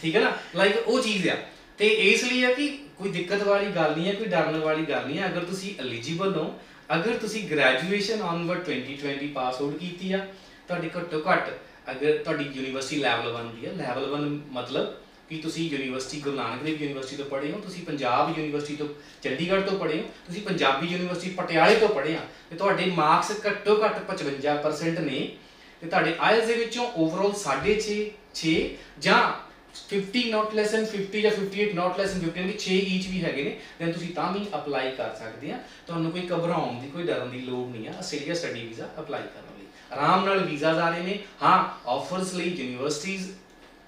ਠੀਕ ਹੈ ਨਾ? ਲਾਈਕ ਉਹ ਚੀਜ਼ ਆ। ਤੇ ਇਸ ਲਈ ਆ ਕਿ ਕੋਈ ਦਿੱਕਤ ਵਾਲੀ ਗੱਲ ਨਹੀਂ ਹੈ, ਕੋਈ ਡਰਨ ਵਾਲੀ ਗੱਲ ਨਹੀਂ ਹੈ। ਅਗਰ ਤੁਸੀਂ ਐਲੀਜੀਬਲ ਹੋ, ਅਗਰ ਤੁਸੀਂ ਗ੍ਰੈਜੂਏਸ਼ਨ ਔਨਵਰਡ 2020 ਪਾਸ ਆਊਟ ਕੀਤੀ ਆ, ਤੁਹਾਡੀ ਘੱਟੋ ਘੱਟ ਅਗਰ ਤੁਹਾਡੀ ਯੂਨੀਵਰਸਿਟੀ ਲੈਵਲ 1 ਦੀ ਆ ਲੈਵਲ 1 ਮਤਲਬ ਕਿ ਤੁਸੀਂ ਯੂਨੀਵਰਸਿਟੀ ਗੁਰੂ ਨਾਨਕ ਦੇਵ ਯੂਨੀਵਰਸਿਟੀ ਤੋਂ ਪੜ੍ਹੇ ਹੋ, ਤੁਸੀਂ ਪੰਜਾਬ ਯੂਨੀਵਰਸਿਟੀ ਤੋਂ, ਚੰਡੀਗੜ੍ਹ ਤੋਂ ਪੜ੍ਹੇ ਹੋ, ਤੁਸੀਂ ਪੰਜਾਬੀ ਯੂਨੀਵਰਸਿਟੀ ਪਟਿਆਲੇ ਤੋਂ ਪੜ੍ਹੇ ਆ, ਤੇ ਤੁਹਾਡੇ ਮਾਰਕਸ ਘੱਟੋ ਘੱਟ 55% ਨੇ, ਤੇ ਤੁਹਾਡੇ ਆਇਲਸ ਦੇ ਵਿੱਚੋਂ ਓਵਰਆਲ 6.5 6 ਜਾਂ 50 ਨਾਟ ਲੈਸ ਦੈਨ 50 ਜਾਂ 58 ਨਾਟ ਲੈਸ ਦੈਨ 15 ਵੀ 6 ਈਚ ਵੀ ਹੈਗੇ ਨੇ ਦੈਨ ਤੁਸੀਂ ਤਾਂ ਵੀ ਅਪਲਾਈ ਕਰ ਸਕਦੇ ਆ। ਤੁਹਾਨੂੰ ਕੋਈ ਘਬਰਾਉਣ ਦੀ, ਕੋਈ ਡਰਨ ਦੀ ਲੋੜ ਨਹੀਂ ਆ। ਆਸਟ੍ਰੇਲੀਆ ਸਟੱਡੀ ਵੀਜ਼ਾ ਅਪਲਾਈ ਕਰਨ ਲਈ। ਆਰਾਮ ਨਾਲ ਵੀਜ਼ਾਸ ਆ ਰਹੇ ਨੇ। ਹਾਂ ਆਫਰਸ ਲਈ ਯੂਨੀਵਰਸਿਟੀਜ਼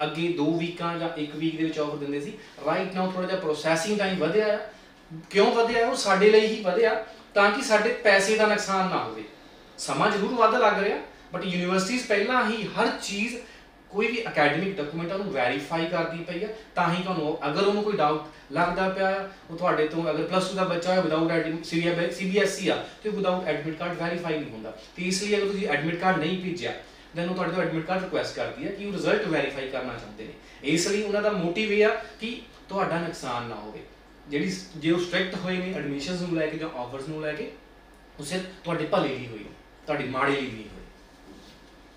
ਅੱਗੇ 2 ਵੀਕਾਂ ਜਾਂ 1 ਵੀਕ ਦੇ ਵਿੱਚ ਆਫਰ ਦਿੰਦੇ ਸੀ। ਰਾਈਟ ਨਾਓ ਥੋੜਾ ਜਿਹਾ ਪ੍ਰੋਸੈਸਿੰਗ ਟਾਈਮ ਵਧਿਆ ਆ। ਕਿਉਂ ਵਧਿਆ? ਉਹ ਸਾਡੇ ਲਈ ਹੀ ਵਧਿਆ, ਤਾਂ ਕਿ ਸਾਡੇ ਪੈਸੇ ਦਾ ਨੁਕਸਾਨ ਨਾ ਹੋਵੇ। ਸਮਾਂ ਜ਼ਰੂਰ ਵੱਧ ਲੱਗ ਰਿਹਾ ਬਟ ਯੂਨੀਵਰਸਿਟੀਜ਼ ਪਹਿਲਾਂ ਹੀ ਹਰ ਚੀਜ਼ ਕੋਈ ਵੀ ਅਕੈਡਮਿਕ ਡਾਕੂਮੈਂਟ ਉਹਨੂੰ ਵੈਰੀਫਾਈ ਕਰਦੀ ਪਈ ਆ, ਤਾਂ ਹੀ ਤੁਹਾਨੂੰ ਅਗਰ ਉਹਨੂੰ ਕੋਈ ਡਾਊਟ ਲੱਗਦਾ ਪਿਆ ਆ ਉਹ ਤੁਹਾਡੇ ਤੋਂ ਅਗਰ ਪਲੱਸ 2 ਦਾ ਬੱਚਾ ਹੈ ਵਿਦਆਊਟ ਐਡਮਿਟ ਸੀਬੀਐਸਈ ਆ, ਤੇ ਵਿਦਆਊਟ ਐਡਮਿਟ ਕਾਰਡ ਵੈਰੀਫਾਈ ਨਹੀਂ ਹੁੰਦਾ। ਤੇ ਇਸ ਲਈ ਅਗਰ ਤੁਸੀਂ ਐਡਮਿਟ ਕਾਰਡ ਨਹੀਂ ਭੇਜਿਆ ਦੈਨ ਉਹ ਤੁਹਾਡੇ ਤੋਂ ਐਡਮਿਟ ਕਾਰਡ ਰਿਕੁਐਸਟ ਕਰਦੀ ਹੈ ਕਿ ਉਹ ਰਿਜ਼ਲਟ ਵੈਰੀਫਾਈ ਕਰਨਾ ਚਾਹੁੰਦੇ ਨੇ। ਇਸ ਲਈ ਉਹਨਾਂ ਦਾ ਮੋਟਿਵ ਇਹ ਆ ਕਿ ਤੁਹਾਡਾ ਨੁਕਸਾਨ ਨਾ ਹੋਵੇ। ਜਿਹੜੀ ਜੇ ਉਹ ਸਟ੍ਰਿਕਟ ਹੋਏ ਨੇ ਐਡਮਿਸ਼ਨਸ ਨੂੰ ਲੈ ਕੇ ਜਾਂ ਆਫਰਸ ਨੂੰ ਲੈ ਕੇ, ਉਹ ਸਿਰਫ ਤੁਹਾਡੇ ਭਲੇ ਲਈ ਹੋਈ, ਤੁਹਾਡੀ ਮਾੜੇ ਲਈ ਨਹੀਂ ਹੋਈ।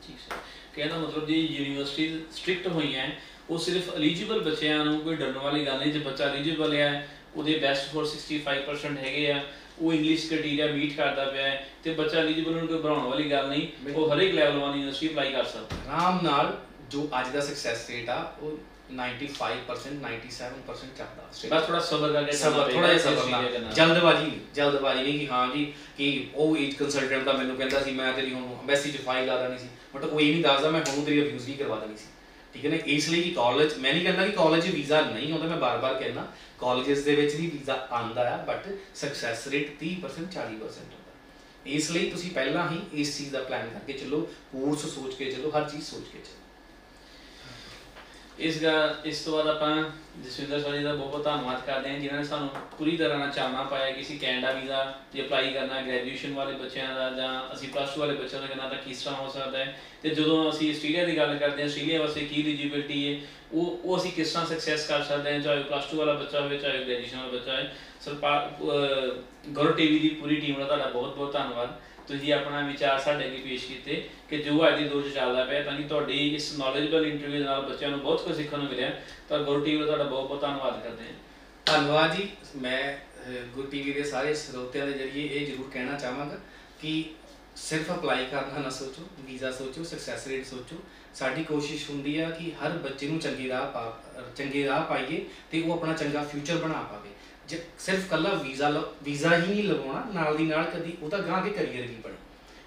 ਠੀਕ ਹੈ ਕਹਿੰਦਾ ਮਤਲਬ ਜੀ ਯੂਨੀਵਰਸਿਟੀ ਸਟ੍ਰਿਕਟ ਹੋਈਆਂ ਉਹ ਸਿਰਫ ਐਲੀਜੀਬਲ ਬੱਚਿਆਂ ਨੂੰ ਕੋਈ ਡਰਨ ਵਾਲੀ ਗੱਲ ਨਹੀਂ ਜੇ ਬੱਚਾ ਐਲੀਜੀਬਲ ਹੈ ਉਹਦੇ ਬੈਸਟ ਫੋਰ 65% ਹੈਗੇ ਆ ਉਹ ਇੰਗਲਿਸ਼ ਕ੍ਰਾਈਟੇਰੀਆ ਮੀਟ ਕਰਦਾ ਪਿਆ ਹੈ ਤੇ ਬੱਚਾ ਐਲੀਜੀਬਲ ਨੂੰ ਕੋਈ ਬਣਾਉਣ ਵਾਲੀ ਗੱਲ ਨਹੀਂ ਉਹ ਹਰੇਕ ਲੈਵਲ 1 ਯੂਨੀਵਰਸਿਟੀ ਅਪਲਾਈ ਕਰ ਸਕਦਾ। ਆਰਾਮ ਨਾਲ ਜੋ ਅੱਜ ਦਾ ਸਕਸੈਸ ਰੇਟ ਆ ਉਹ 95% 97% ਚੱਲਦਾ। ਬਸ ਥੋੜਾ ਸਬਰ ਕਰਕੇ ਸਬਰ ਥੋੜਾ ਜਿਹਾ ਸਬਰ ਨਾਲ। ਜਲਦਬਾਜ਼ੀ ਨਹੀਂ ਜਲਦਬਾਜ਼ੀ ਨਹੀਂ ਕਿ ਹਾਂ ਜੀ ਕਿ ਉਹ ਏਜ ਕੰਸਲਟੈਂਟ ਦਾ ਮੈਨੂੰ ਕਹਿੰਦਾ ਸੀ ਮੈਂ ਤੇਰੀ ਹੁਣ ਐਮਬੈਸੀ 'ਚ ਫਾਈਲ ਲਾ ਦੇਣੀ ਸੀ। ਬਟ ਉਹ ਇਹ ਨਹੀਂ ਦੱਸਦਾ, ਮੈਂ ਹੁਣ ਤੇਰੀ ਰਿਵਿਊਜ਼ ਵੀ ਕਰਵਾ ਦੇਣੀ ਸੀ। ਠੀਕ ਹੈ ਨਾ? ਇਸ ਲਈ ਕਿ ਕਾਲਜ ਮੈਂ ਨਹੀਂ ਕਹਿੰਦਾ ਕਿ ਕਾਲਜ ਵੀਜ਼ਾ ਨਹੀਂ ਆਉਂਦਾ, ਮੈਂ ਬਾਰ-ਬਾਰ ਕਹਿੰਦਾ ਕਾਲਜਸ ਦੇ ਵਿੱਚ ਵੀ ਵੀਜ਼ਾ ਆਂਦਾ ਆ ਬਟ ਸਕਸੈਸ ਰੇਟ 30% 40% ਹੁੰਦਾ। ਇਸ ਲਈ ਤੁਸੀਂ ਪਹਿਲਾਂ ਹੀ ਇਸ ਚੀਜ਼ ਦਾ ਪਲਾਨ ਕਰਕੇ ਚੱਲੋ ਕੋਰਸ ਸੋਚ ਕੇ ਚੱਲੋ, ਹਰ ਚੀਜ਼ ਸੋਚ ਕੇ ਚੱਲੋ। ਇਸ ਦਾ ਇਸ ਤੋਂ ਬਾਅਦ ਆਪਾਂ ਜਸਵਿੰਦਰ ਸਰ ਜੀ ਦਾ ਬਹੁਤ ਬਹੁਤ ਧੰਨਵਾਦ ਕਰਦੇ ਹਾਂ, ਜਿਨ੍ਹਾਂ ਨੇ ਸਾਨੂੰ ਪੂਰੀ ਤਰ੍ਹਾਂ ਨਾਲ ਚਾਨਣਾ ਪਾਇਆ ਕਿ ਅਸੀਂ ਕੈਨੇਡਾ ਵੀਜ਼ਾ ਜੇ ਅਪਲਾਈ ਕਰਨਾ ਗ੍ਰੈਜੂਏਸ਼ਨ ਵਾਲੇ ਬੱਚਿਆਂ ਦਾ ਜਾਂ ਅਸੀਂ ਪਲੱਸ 2 ਵਾਲੇ ਬੱਚਿਆਂ ਦਾ ਕਰਨਾ ਤਾਂ ਕਿਸ ਤਰ੍ਹਾਂ ਹੋ ਸਕਦਾ ਹੈ। ਤੇ ਜਦੋਂ ਅਸੀਂ ਆਸਟ੍ਰੇਲੀਆ ਦੀ ਗੱਲ ਕਰਦੇ ਹਾਂ, ਆਸਟ੍ਰੇਲੀਆ ਵਾਸਤੇ ਕੀ ਐਲੀਜੀਬਿਲਟੀ ਹੈ, ਉਹ ਉਹ ਅਸੀਂ ਕਿਸ ਤਰ੍ਹਾਂ ਸਕਸੈਸ ਕਰ ਸਕਦੇ ਹਾਂ, ਚਾਹੇ ਪਲੱਸ 2 ਵਾਲਾ ਬੱਚਾ ਹੋਵੇ, ਚਾਹੇ ਗ੍ਰੈਜੂਏਸ਼ਨ ਵਾਲਾ ਬੱਚਾ ਹੋਵੇ। ਸਰਪਾਰ ਗੌਰਵ ਟੀਵੀ ਦੀ ਪੂਰੀ ਟੀਮ ਦਾ ਤੁਹਾਡਾ ਬਹੁਤ ਬਹੁਤ ਧੰਨਵਾਦ। ਤੁਸੀਂ ਆਪਣਾ ਵਿਚਾਰ ਸਾਡੇ ਅੱਗੇ ਪੇਸ਼ ਕੀਤੇ ਕਿ ਜੋ ਅੱਜ ਦੀ ਦੌਰ 'ਚ ਚੱਲਦਾ ਪਿਆ, ਤਾਂ ਕਿ ਤੁਹਾਡੀ ਇਸ ਨੌਲੇਜਬਲ ਇੰਟਰਵਿਊ ਨਾਲ ਬੱਚਿਆਂ ਨੂੰ ਬਹੁਤ ਕੁਝ ਸਿੱਖਣ ਨੂੰ ਮਿਲਿਆ। ਤਾਂ ਗੌਰਵ ਟੀਵੀ ਦਾ ਤੁਹਾਡਾ ਬਹੁਤ ਬਹੁਤ ਧੰਨਵਾਦ ਕਰਦੇ ਹਾਂ। ਧੰਨਵਾਦ ਜੀ। ਮੈਂ ਗੁੱਡ ਟੀਵੀ ਦੇ ਸਾਰੇ ਸਰੋਤਿਆਂ ਦੇ ਜਰੀਏ ਇਹ ਜ਼ਰੂਰ ਕਹਿਣਾ ਚਾਹਾਂਗਾ ਕਿ ਸਿਰਫ ਅਪਲਾਈ ਕਰਨਾ ਨਾ ਸੋਚੋ, ਵੀਜ਼ਾ ਸੋਚੋ ਸਕਸੈਸ ਰੇਟ ਸੋਚੋ। ਸਾਡੀ ਕੋਸ਼ਿਸ਼ ਹੁੰਦੀ ਆ ਕਿ ਹਰ ਬੱਚੇ ਨੂੰ ਚੰਗੀ ਰਾਹ ਪਾ, ਚੰਗੇ ਰਾਹ ਪਾਈਏ ਤੇ ਉਹ ਆਪਣਾ ਚੰਗਾ ਫਿਊਚਰ ਬਣਾ ਪਾਵੇ। ਜੇ ਸਿਰਫ ਕੱਲਾ ਵੀਜ਼ਾ ਵੀਜ਼ਾ ਹੀ ਨਹੀਂ ਲਗਾਉਣਾ ਨਾਲ ਦੀ ਨਾਲ ਕਦੀ ਉਹਦਾ ਗਾਂ ਕੇ ਕਰੀਅਰ ਵੀ ਬਣੇ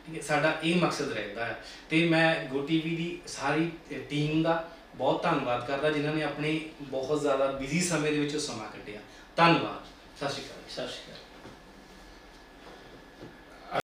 ਠੀਕ ਹੈ, ਸਾਡਾ ਇਹ ਮਕਸਦ ਰਹਿੰਦਾ ਹੈ। ਤੇ ਮੈਂ ਗੋ ਟੀਵੀ ਦੀ ਸਾਰੀ ਟੀਮ ਦਾ ਬਹੁਤ ਧੰਨਵਾਦ ਕਰਦਾ, ਜਿਨ੍ਹਾਂ ਨੇ ਆਪਣੇ ਬਹੁਤ ਜ਼ਿਆਦਾ ਬਿਜ਼ੀ ਸਮੇਂ ਦੇ ਵਿੱਚ ਸਮਾਂ ਕੱਢਿਆ। ਧੰਨਵਾਦ। ਸਤਿ ਸ਼੍ਰੀ ਅਕਾਲ। ਸਤਿ ਸ਼੍ਰੀ ਅਕਾਲ।